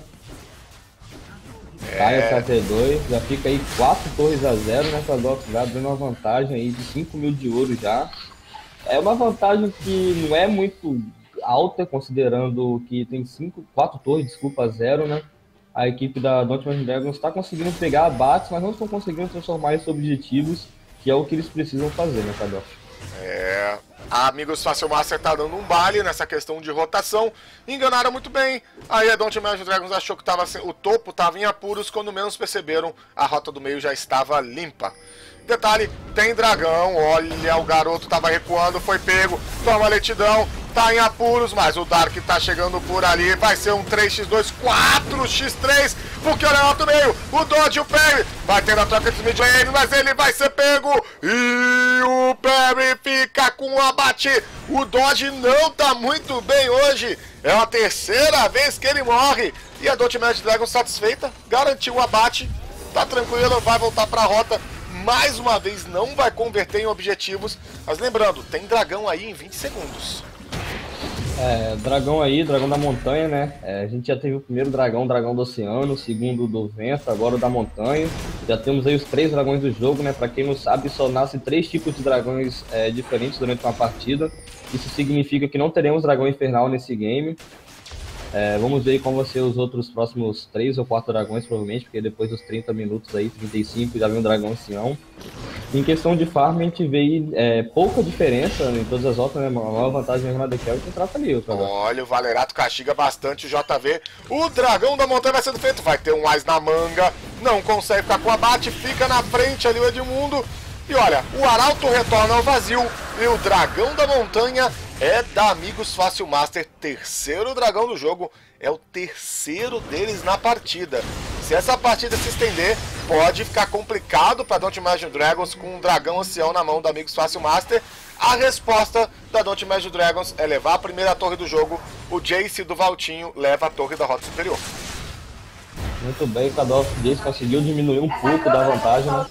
Cai a KT2, já fica aí 4 torres a 0 nessa Doc, já dando uma vantagem aí de 5 mil de ouro já. É uma vantagem que não é muito alta, considerando que tem cinco, quatro torres, desculpa, zero, né? A equipe da Dortmund Dragons está conseguindo pegar abates, mas não estão conseguindo transformar esses objetivos, que é o que eles precisam fazer, né, Cadê? É, a Amigos Fácil Master tá dando um baile nessa questão de rotação. Enganaram muito bem. Aí a Imagine Dragons achou que tava, o topo estava em apuros. Quando menos perceberam, a rota do meio já estava limpa. Detalhe, tem dragão, olha, o garoto tava recuando, foi pego, toma letidão, tá em apuros, mas o Dark tá chegando por ali, vai ser um 3x2, 4x3, porque olha lá do meio, o Dodge o Perry, vai ter a troca de mid lane, mas ele vai ser pego, e o Perry fica com o abate, o Dodge não tá muito bem hoje, é a terceira vez que ele morre, e a Dodge Mad Dragon satisfeita, garantiu o abate, tá tranquilo, vai voltar pra rota, mais uma vez não vai converter em objetivos. Mas lembrando, tem dragão aí em 20 segundos. É, dragão aí, dragão da montanha, né? É, a gente já teve o primeiro dragão, dragão do oceano, o segundo do vento, agora o da montanha. Já temos aí os três dragões do jogo, né? Pra quem não sabe, só nascem três tipos de dragões é, diferentes durante uma partida. Isso significa que não teremos dragão infernal nesse game. É, vamos ver como vão ser os outros próximos 3 ou 4 dragões, provavelmente, porque depois dos 30 minutos aí, 35, já vem um dragão ancião. Em questão de farm, a gente vê é, pouca diferença em todas as rotas, né? A maior vantagem mesmo na DQ é que trata ali. Olha, o Valerato castiga bastante o JV. O dragão da montanha vai sendo feito, vai ter um Ais na manga, não consegue ficar com abate, fica na frente ali o Edmundo. E olha, o Arauto retorna ao vazio e o dragão da montanha é da Amigos Fácil Master, terceiro dragão do jogo, é o terceiro deles na partida. Se essa partida se estender, pode ficar complicado para Don't Imagine Dragons com um dragão ancião na mão da Amigos Fácil Master. A resposta da Don't Imagine Dragons é levar a primeira torre do jogo, o Jace do Valtinho leva a torre da rota superior. Muito bem, Kadolf Jace conseguiu diminuir um pouco da vantagem, né?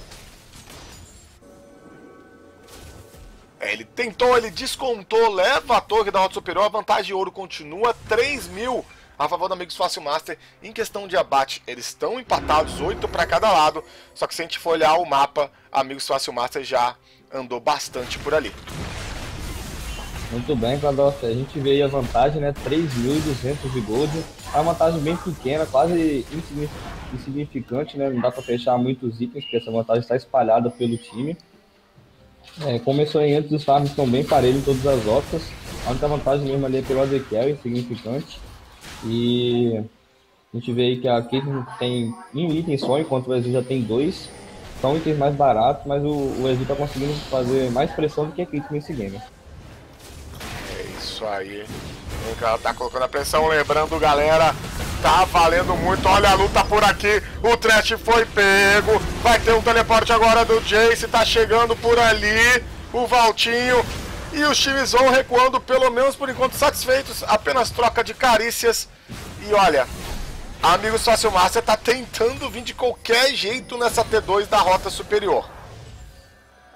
É, ele tentou, ele descontou, leva a torre da rota superior, a vantagem de ouro continua 3 mil a favor do Amigos Fácil Master. Em questão de abate, eles estão empatados, 8 para cada lado. Só que se a gente for olhar o mapa, Amigos Fácil Master já andou bastante por ali. Muito bem, Cladolf. A gente vê aí a vantagem, né? 3.200 de gold. É uma vantagem bem pequena, quase insignificante, né? Não dá para fechar muitos itens, porque essa vantagem está espalhada pelo time. É, começou em antes, os farms estão bem parelhos em todas as rotas. A única vantagem mesmo ali é pelo AD Carry, significante. E a gente vê aí que a Kate tem um item só, enquanto o Exil já tem dois. São itens mais baratos, mas o, o Exil tá conseguindo fazer mais pressão do que a Kate nesse game. É Isso aí. O tá colocando a pressão, lembrando, galera, tá valendo muito. Olha a luta por aqui. O Trash foi pego. Vai ter um teleporte agora do Jace, tá chegando por ali. O Valtinho. E os times vão recuando, pelo menos por enquanto satisfeitos. Apenas troca de carícias. E olha, amigo Sócio Márcia tá tentando vir de qualquer jeito nessa T2 da rota superior.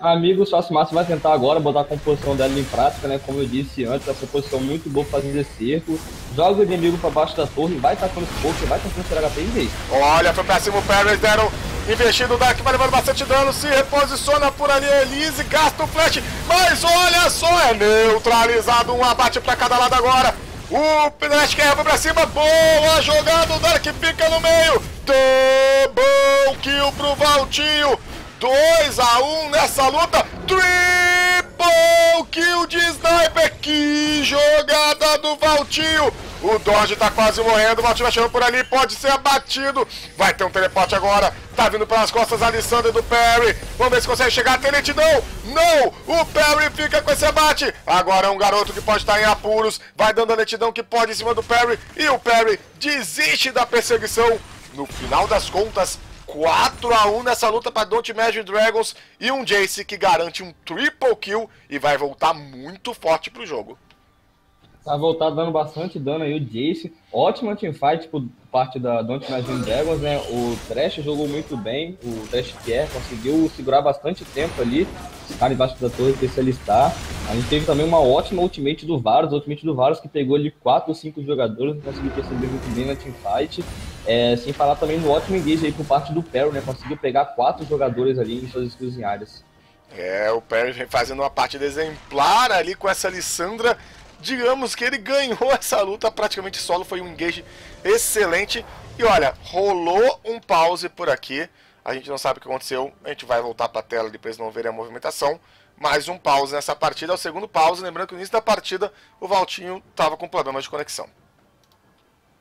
Amigo Sócio Márcio vai tentar agora botar a composição dela em prática, né? Como eu disse antes, essa posição muito boa fazendo esse cerco. Joga o inimigo pra baixo da torre, vai tacando esse pouco, vai tacando esse HP em vez. Olha, foi pra cima o Paris, deram investido o Dark, vai levando bastante dano, se reposiciona por ali Elise, gasta o flash, mas olha só, é neutralizado, um abate pra cada lado agora. O Flash foi pra cima, boa jogada, o Dark fica no meio. Double kill pro Valtinho. 2 a 1 nessa luta. Triple kill de sniper. Que jogada do Valtinho. O Dodge tá quase morrendo, o Valtinho vai chegando por ali, pode ser abatido. Vai ter um teleporte agora, tá vindo pelas costas a Alessandra do Perry. Vamos ver se consegue chegar até lentidão. Não, o Perry fica com esse abate. Agora é um garoto que pode estar em apuros, vai dando a lentidão que pode em cima do Perry. E o Perry desiste da perseguição. No final das contas, 4 a 1 nessa luta para Don't Imagine Dragons e um Jace que garante um triple kill e vai voltar muito forte pro jogo. Tá voltado dando bastante dano aí o Jace. Ótima teamfight por parte da Don't Imagine Dragons, né? O Trash jogou muito bem, o Trash Pierre conseguiu segurar bastante tempo ali, estar embaixo da torre especialistar. A gente teve também uma ótima ultimate do Varus, ultimate do Varus que pegou ali 4 ou 5 jogadores, não conseguiu perceber muito bem na teamfight. É, sem falar também no ótimo engage aí por parte do Perry, né? Conseguiu pegar 4 jogadores ali em suas áreas. É, o Perry vem fazendo uma partida exemplar ali com essa Lissandra digamos que ele ganhou essa luta praticamente solo, foi um engage excelente. E olha, rolou um pause por aqui, a gente não sabe o que aconteceu, a gente vai voltar para a tela depois não ver a movimentação. Mais um pause nessa partida, é o segundo pause, lembrando que no início da partida o Valtinho estava com problema de conexão.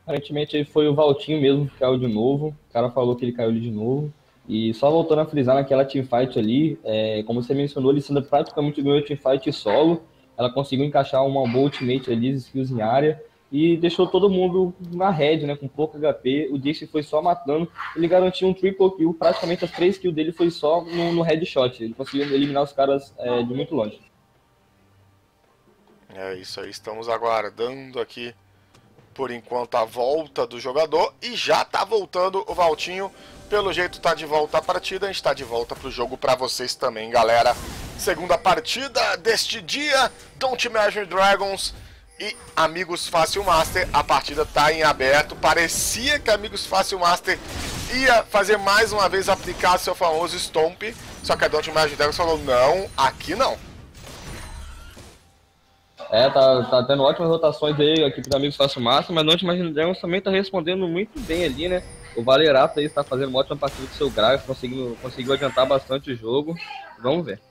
Aparentemente foi o Valtinho mesmo que caiu de novo, o cara falou que ele caiu de novo. E só voltando a frisar naquela teamfight ali, é, como você mencionou, ele praticamente ganhou a teamfight solo ela conseguiu encaixar uma boa ultimate ali, skills em área, e deixou todo mundo na head, né, com pouco HP. O Jace foi só matando. Ele garantiu um triple kill, praticamente as três kills dele foi só no, no headshot. Ele conseguiu eliminar os caras é, de muito longe. É isso aí, estamos aguardando aqui por enquanto a volta do jogador e já tá voltando o Valtinho. Pelo jeito tá de volta à partida, a gente tá de volta pro jogo para vocês também, galera. Segunda partida deste dia, Don't Imagine Dragons e Amigos Fácil Master. A partida tá em aberto. Parecia que Amigos Fácil Master ia fazer mais uma vez aplicar seu famoso Stomp. Só que a Don't Imagine Dragons falou, não, aqui não. É, tá, tá tendo ótimas rotações aí, a equipe do Amigos Fácil Master, mas Don't Imagine Dragons também tá respondendo muito bem ali, né? O Valerato aí está fazendo uma ótima partida com seu Gragas, conseguiu adiantar bastante o jogo. Vamos ver.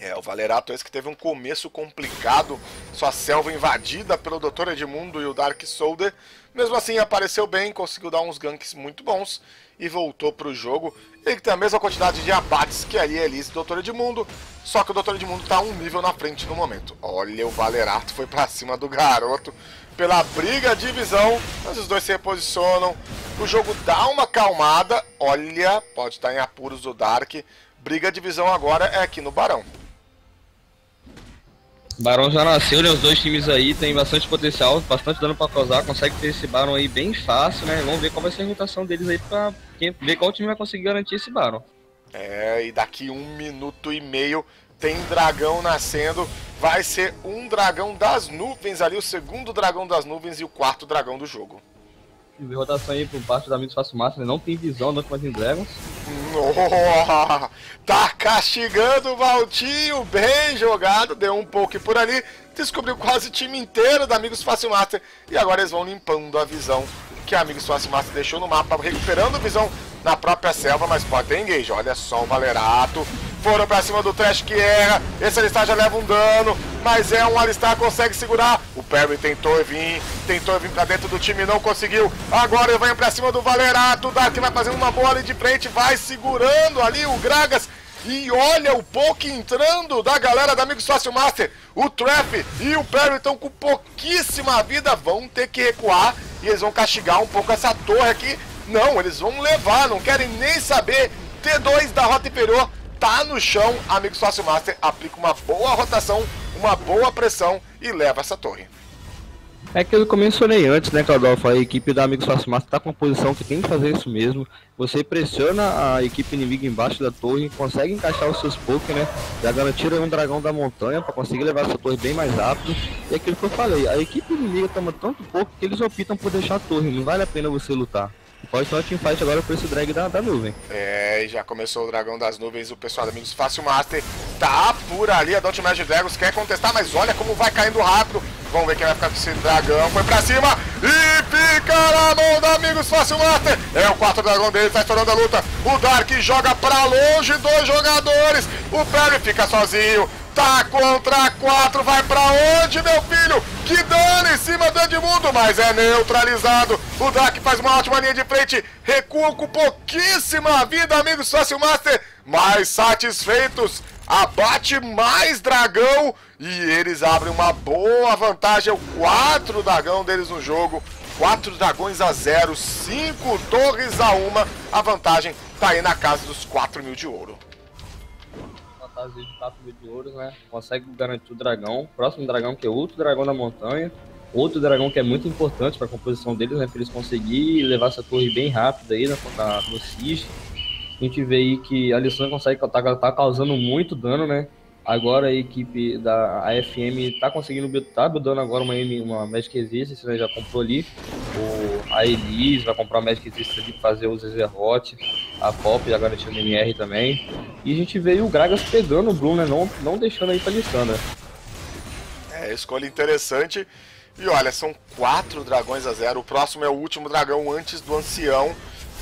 É, o Valerato esse que teve um começo complicado, sua selva invadida pelo Dr. Edmundo e o Dark Soldier. Mesmo assim, apareceu bem, conseguiu dar uns ganks muito bons e voltou para o jogo. Ele tem a mesma quantidade de abates que a Elise do Dr. Edmundo, só que o Dr. Edmundo está um nível na frente no momento. Olha, o Valerato foi para cima do garoto pela briga de visão, mas os dois se reposicionam. O jogo dá uma calmada, olha, pode estar em apuros do Dark. Briga de visão agora é aqui no Barão. Barão já nasceu, né? Os dois times aí tem bastante potencial, bastante dano pra causar, consegue ter esse Barão aí bem fácil, né? Vamos ver qual vai ser a rotação deles aí pra ver qual time vai conseguir garantir esse Barão. É, e daqui um minuto e meio tem dragão nascendo. Vai ser um dragão das nuvens ali, o segundo dragão das nuvens e o quarto dragão do jogo. Rotação aí por parte da Amigos Fácil Massa, não tem visão do Imagine Dragons. Oh, tá castigando o Valtinho, bem jogado, deu um pouco por ali, descobriu quase o time inteiro da Amigos Fácil Master e agora eles vão limpando a visão que a Amigos Fácil Master deixou no mapa, recuperando visão na própria selva, mas pode ter engage, olha só o Valerato, foram pra cima do Trash que erra. Esse Alistar já leva um dano, mas é um Alistar consegue segurar. O Perry tentou vir, tentou vir pra dentro do time, não conseguiu. Agora ele vai pra cima do Valerato. O Dark vai fazendo uma bola ali de frente, vai segurando ali o Gragas. E olha o poke entrando da galera da Amigos Fácil Master. O Trap e o Perry estão com pouquíssima vida. Vão ter que recuar e eles vão castigar um pouco essa torre aqui. Não, eles vão levar, não querem nem saber. T2 da Rota Inferior tá no chão. Amigos Fácil Master aplica uma boa rotação, uma boa pressão e leva essa torre. É aquilo que eu mencionei antes, né, Claudolfo? A equipe da Amigos Fácil Master tá com uma posição que tem que fazer isso mesmo. Você pressiona a equipe inimiga embaixo da torre, consegue encaixar os seus poke, né? Já garantiram um dragão da montanha para conseguir levar essa torre bem mais rápido. E aquilo que eu falei, a equipe inimiga toma tanto pouco que eles optam por deixar a torre, não vale a pena você lutar. Pode só teamfight agora por esse drag da, da nuvem. É, já começou o dragão das nuvens, o pessoal da Amigos Fácil Master tá por ali, a Don't Magic Dragons quer contestar, mas olha como vai caindo rápido. Vamos ver quem vai ficar com esse dragão. Foi pra cima e fica na mão da Amigos Fácil Master. É o quarto dragão dele, tá estourando a luta. O Dark joga pra longe dois jogadores. O Perry fica sozinho. Tá contra quatro, vai pra onde, meu filho? Que dano em cima do Edmundo, mas é neutralizado. O Dark faz uma ótima linha de frente, recua com pouquíssima vida, amigos Fácil Master, mais satisfeitos. Abate mais dragão e eles abrem uma boa vantagem. É o 4 dragão deles no jogo. 4 dragões a 0, 5 torres a 1. A vantagem tá aí na casa dos 4 mil de ouro fantasia de 4 mil de ouros, né? Consegue garantir o dragão. Próximo dragão, que é outro dragão da montanha. Outro dragão que é muito importante para a composição deles, né? Para eles conseguirem levar essa torre bem rápida aí né, na, no Cis. A gente vê aí que a Alessandra consegue tá, tá causando muito dano, né? Agora a equipe da AFM tá conseguindo, tá buildando agora uma, uma Magic Resistance, né? Já comprou ali. O, a Elise vai comprar uma Magic ali pra fazer o Zezerot. A Pop já garantiu o MR também. E a gente veio o Gragas pegando o Blue, né? Não, não deixando aí pra Lissandra. É, escolha interessante. E olha, são quatro dragões a zero. O próximo é o último dragão antes do ancião.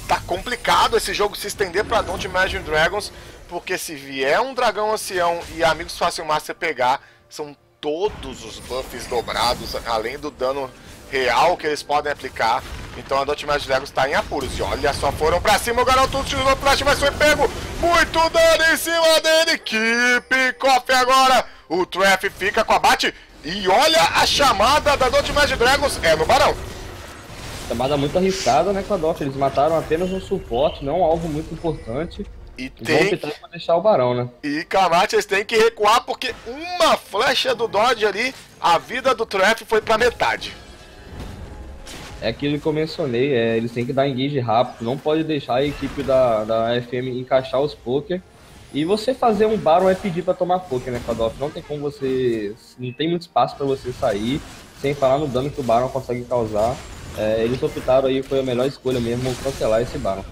Tá complicado esse jogo se estender pra Don't Imagine Dragons porque se vier um dragão ancião e amigos fácil master pegar, são todos os buffs dobrados, além do dano real que eles podem aplicar. Então a Dot Magic Dragons está em apuros. E olha só, foram pra cima, o garoto utilizou o flash, mas foi pego. Muito dano em cima dele. Que pick-off agora. O Treff fica com a bate. E olha a chamada da Dot Magic Dragons. É no Barão. Chamada muito arriscada, né, com a Dot. Eles mataram apenas um suporte, não um alvo muito importante. E tem. Pra deixar o barão, né? E Camates tem que recuar porque uma flecha do Dodge ali, a vida do Treff foi pra metade. É aquilo que eu mencionei, é, eles têm que dar engage rápido, não pode deixar a equipe da, da FM encaixar os poker. E você fazer um Baron é pedir pra tomar poker, né, Kadoff? Não tem como você. Não tem muito espaço para você sair, sem falar no dano que o Baron consegue causar. É, eles optaram aí, foi a melhor escolha mesmo, cancelar esse Baron.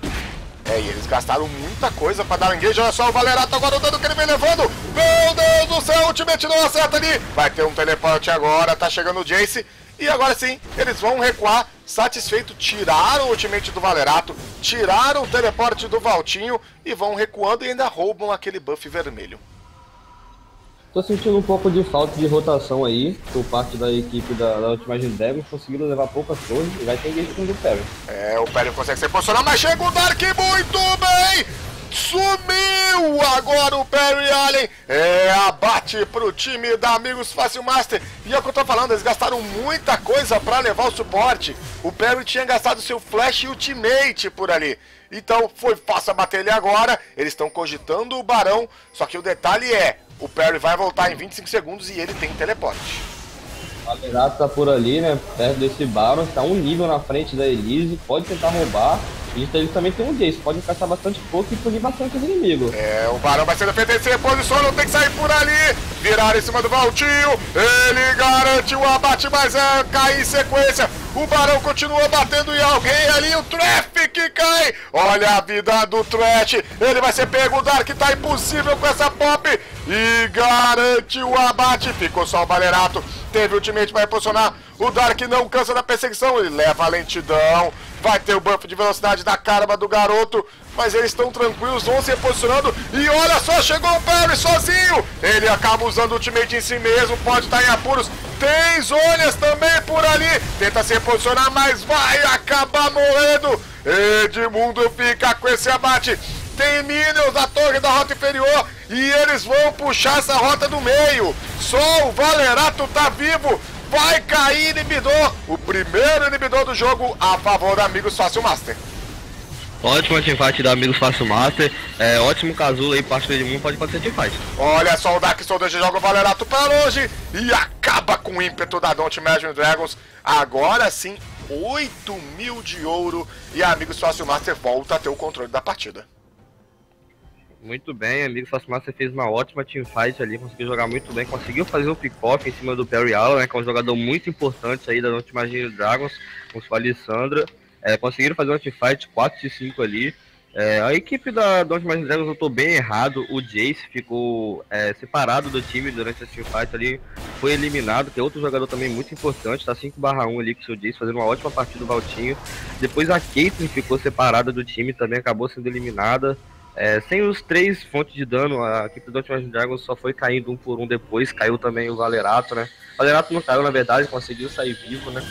É, e eles gastaram muita coisa pra dar engage. Olha só o Valerato agora o dano que ele vem levando. Meu Deus do céu, o Ultimate não acerta ali. Vai ter um teleporte agora, tá chegando o Jace. E agora sim, eles vão recuar, satisfeito, tiraram o ultimate do Valerato, tiraram o teleporte do Valtinho e vão recuando e ainda roubam aquele buff vermelho. Tô sentindo um pouco de falta de rotação aí, por parte da equipe da, da Ultimate Devils, conseguiram levar poucas torres e vai ter engagement do Perry. É, o Perry consegue se posicionar, mas chega o Dark muito bem! Sumiu agora o Perry Allen. É abate pro time da Amigos Fácil Master. E é o que eu tô falando, eles gastaram muita coisa para levar o suporte. O Perry tinha gastado seu Flash Ultimate por ali. Então foi fácil abater ele agora. Eles estão cogitando o Barão. Só que o detalhe é: o Perry vai voltar em 25 segundos e ele tem teleporte. O Alerato tá por ali, né? Perto desse Baron, tá um nível na frente da Elise, pode tentar roubar. E ele também tem um Jace, pode encaixar bastante pouco e punir bastante os inimigos. É, o Barão vai ser defendido, se reposiciona, tem que sair por ali. Virar em cima do Valtinho, ele garante o abate, mas é cair em sequência. O Barão continua batendo em alguém ali, o Traffic cai. Olha a vida do Trash, ele vai ser pego, o Dark tá impossível com essa pop. E garante o abate, ficou só o Valerato. Teve ultimate para posicionar. O Dark não cansa da perseguição, ele leva a lentidão. Vai ter o buff de velocidade da carga do garoto. Mas eles estão tranquilos, vão se reposicionando. E olha só, chegou o Perry sozinho. Ele acaba usando o ultimate em si mesmo, pode estar em apuros. Tem Zônias também por ali. Tenta se reposicionar, mas vai acabar morrendo. Edmundo fica com esse abate. tem Minions na torre da rota inferior e eles vão puxar essa rota do meio. Só o Valerato tá vivo, vai cair inibidor, o primeiro inibidor do jogo a favor da Amigos Fácil Master. Ótimo teamfight da Amigos Fácil Master, é, ótimo casulo aí, parte de mundo, pode fazer teamfight. Olha só o Dark Soldier joga o Valerato para longe e acaba com o ímpeto da Don't Imagine Dragons. Agora sim, 8 mil de ouro e a Amigos Fácil Master volta a ter o controle da partida. Muito bem, amigo Fácil Master fez uma ótima teamfight ali, conseguiu jogar muito bem, conseguiu fazer o pick-off em cima do Perry Allen, né, que é um jogador muito importante aí da Don't Imagine Dragons, com sua Alessandra. É, conseguiram fazer uma teamfight 4 de 5 ali. É, a equipe da Don't Imagine Dragons tô bem errado, o Jace ficou é, separado do time durante a teamfight ali, foi eliminado, que é outro jogador também muito importante, tá 5 1 ali com o seu Jace, fazendo uma ótima partida do Valtinho. Depois a Caitlyn ficou separada do time, também acabou sendo eliminada. É, sem os três fontes de dano, a equipe do Ultimate Dragons só foi caindo um por um depois. Caiu também o Valerato, né? O Valerato não caiu, na verdade, conseguiu sair vivo, né?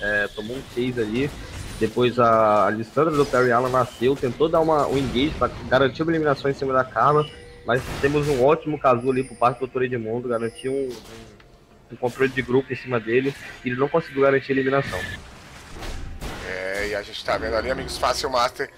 É, tomou um 6 ali. Depois a Alessandra do Perry Allen nasceu, tentou dar uma, um engage para garantir uma eliminação em cima da Karma. Mas temos um ótimo caso ali por parte do Dr. Edmundo, garantiu um, um, um, controle de grupo em cima dele e ele não conseguiu garantir a eliminação. É, e a gente tá vendo ali, amigos, Fácil Master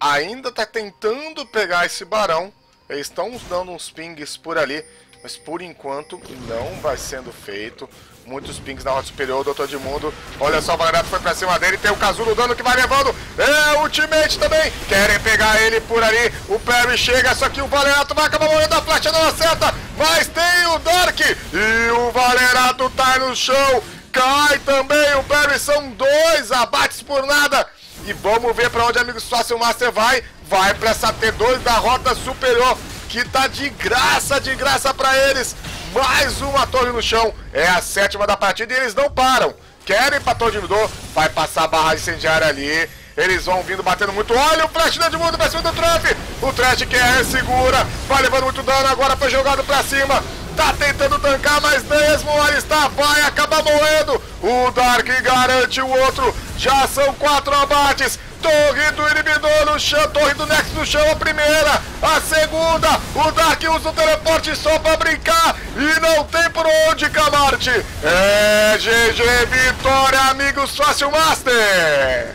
ainda está tentando pegar esse barão. Eles estão dando uns pings por ali, mas por enquanto não vai sendo feito. Muitos pings na rota superior, Doutor Mundo. Olha só, o Valerato foi pra cima dele. Tem o Casulo dando que vai levando. É, ultimate também. Querem pegar ele por ali. O Perry chega, só que o Valerato vai acabar morrendo. A flecha não acerta. Mas tem o Dark. E o Valerato tá no chão. Cai também o Perry. São dois abates por nada. E vamos ver para onde Amigos Fácil Master vai. Vai para essa T2 da rota superior, que tá de graça, de graça para eles. Mais uma torre no chão. É a sétima da partida e eles não param. Querem pra torre de Midor, vai passar a barra incendiária ali. Eles vão vindo batendo muito. Olha o flash de Edmundo pra cima do Trash. O Trash que é segura. Vai levando muito dano. Agora foi jogado pra cima. Tá tentando tancar, mas mesmo ali está. Vai acabar morrendo. O Dark garante o outro. Já são quatro abates. Torre do inibidor no chão, torre do Nexus no chão, a primeira, a segunda, o Dark usa o teleporte só pra brincar e não tem por onde, Camarte. É GG Vitória, amigos Fácil Master.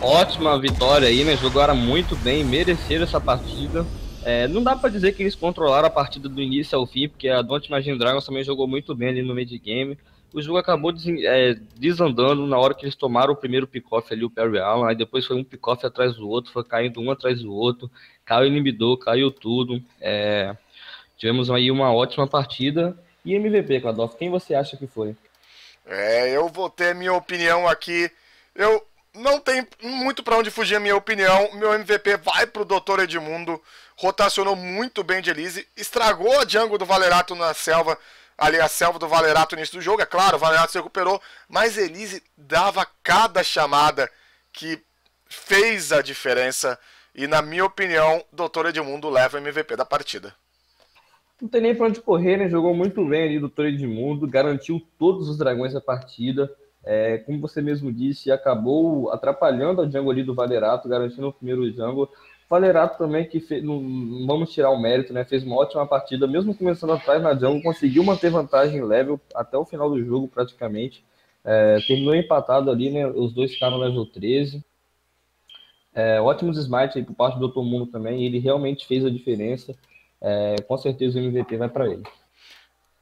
Ótima vitória aí, né? Jogaram muito bem, mereceram essa partida. É, não dá para dizer que eles controlaram a partida do início ao fim, porque a Don't Imagine Dragons também jogou muito bem ali no mid game. O jogo acabou des é, desandando na hora que eles tomaram o primeiro pick-off ali, o Perry Allen, aí depois foi um pick-off atrás do outro, foi caindo um atrás do outro, caiu o inibidor, caiu tudo. É, tivemos aí uma ótima partida. E MVP, Kladoff, quem você acha que foi? É, eu vou ter minha opinião aqui. Eu não tenho muito para onde fugir a minha opinião. Meu MVP vai pro Dr. Edmundo rotacionou muito bem de Elise, estragou a jungle do Valerato na selva, ali a selva do Valerato no início do jogo, é claro, o Valerato se recuperou, mas Elise dava cada chamada que fez a diferença e na minha opinião, Doutor Edmundo leva o MVP da partida. Não tem nem pra onde correr, né? Jogou muito bem ali, Doutor Edmundo, garantiu todos os dragões da partida. É, como você mesmo disse, acabou atrapalhando a jungle ali do Valerato, garantindo o primeiro jungle. Valerato também, que fez, não, vamos tirar o mérito, né? Fez uma ótima partida, mesmo começando atrás na jungle, conseguiu manter vantagem level até o final do jogo, praticamente. É, terminou empatado ali, né? Os dois ficaram no level 13. É, ótimos smites aí por parte do Dr. Mundo também. Ele realmente fez a diferença. É, com certeza o MVP vai para ele.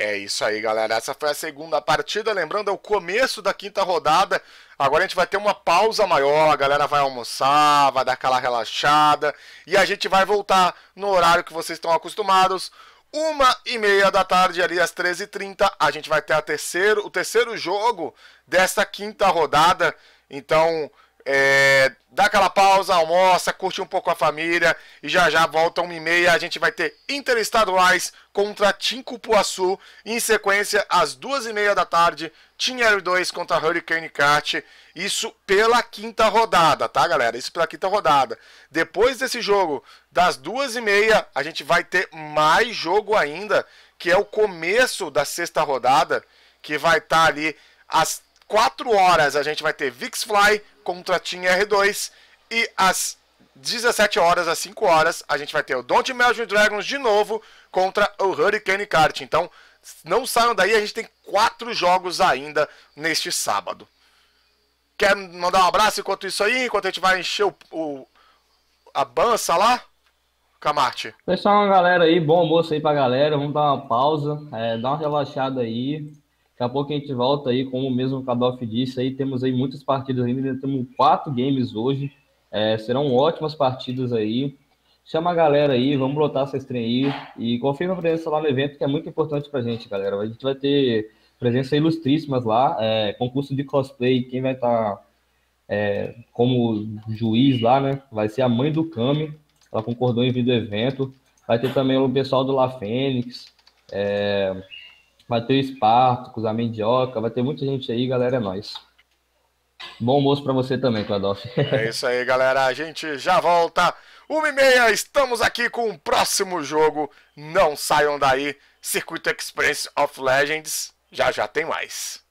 É isso aí, galera. Essa foi a segunda partida. Lembrando, é o começo da quinta rodada. Agora a gente vai ter uma pausa maior. A galera vai almoçar, vai dar aquela relaxada. E a gente vai voltar no horário que vocês estão acostumados. Uma e meia da tarde, ali às 13h30. A gente vai ter a terceiro, o terceiro jogo desta quinta rodada. Então, é, dá aquela pausa, almoça, curte um pouco a família e já já volta uma e meia. A gente vai ter Interestaduais contra Tim Cupuaçu. Em sequência, às duas e meia da tarde, Team R2 contra Hurricane Kart. Isso pela quinta rodada, tá, galera? Isso pela quinta rodada. Depois desse jogo, das duas e meia, a gente vai ter mais jogo ainda, que é o começo da sexta rodada, que vai estar tá ali às 4 horas. A gente vai ter VixFly contra Team R2 e às 17 horas às 5 horas, a gente vai ter o Don't Imagine Dragons de novo contra o Hurricane Kart. Então, não saiam daí, a gente tem quatro jogos ainda neste sábado. Quer mandar um abraço enquanto isso aí, enquanto a gente vai encher o, o a bança lá? Camarte. Pessoal, galera aí, bom almoço aí pra galera. Vamos dar uma pausa, é, dar uma relaxada aí. Daqui a pouco a gente volta aí, como mesmo o disse, aí temos aí muitas partidas ainda, temos quatro games hoje. É, serão ótimas partidas aí. Chama a galera aí, vamos lotar essa estreia aí e confirma a presença lá no evento, que é muito importante pra gente, galera. A gente vai ter presença ilustríssimas lá, é, concurso de cosplay, quem vai estar tá, é, como juiz lá, né? Vai ser a mãe do Kami, ela concordou em vir do evento. Vai ter também o pessoal do La Fênix, é, vai ter o Espartacus, a Mendioca, vai ter muita gente aí, galera, é nóis. Bom almoço para você também, Cladoff. É isso aí, galera. A gente já volta. Uma e meia, estamos aqui com o próximo jogo. Não saiam daí. Circuito Experience of Legends. Já já tem mais.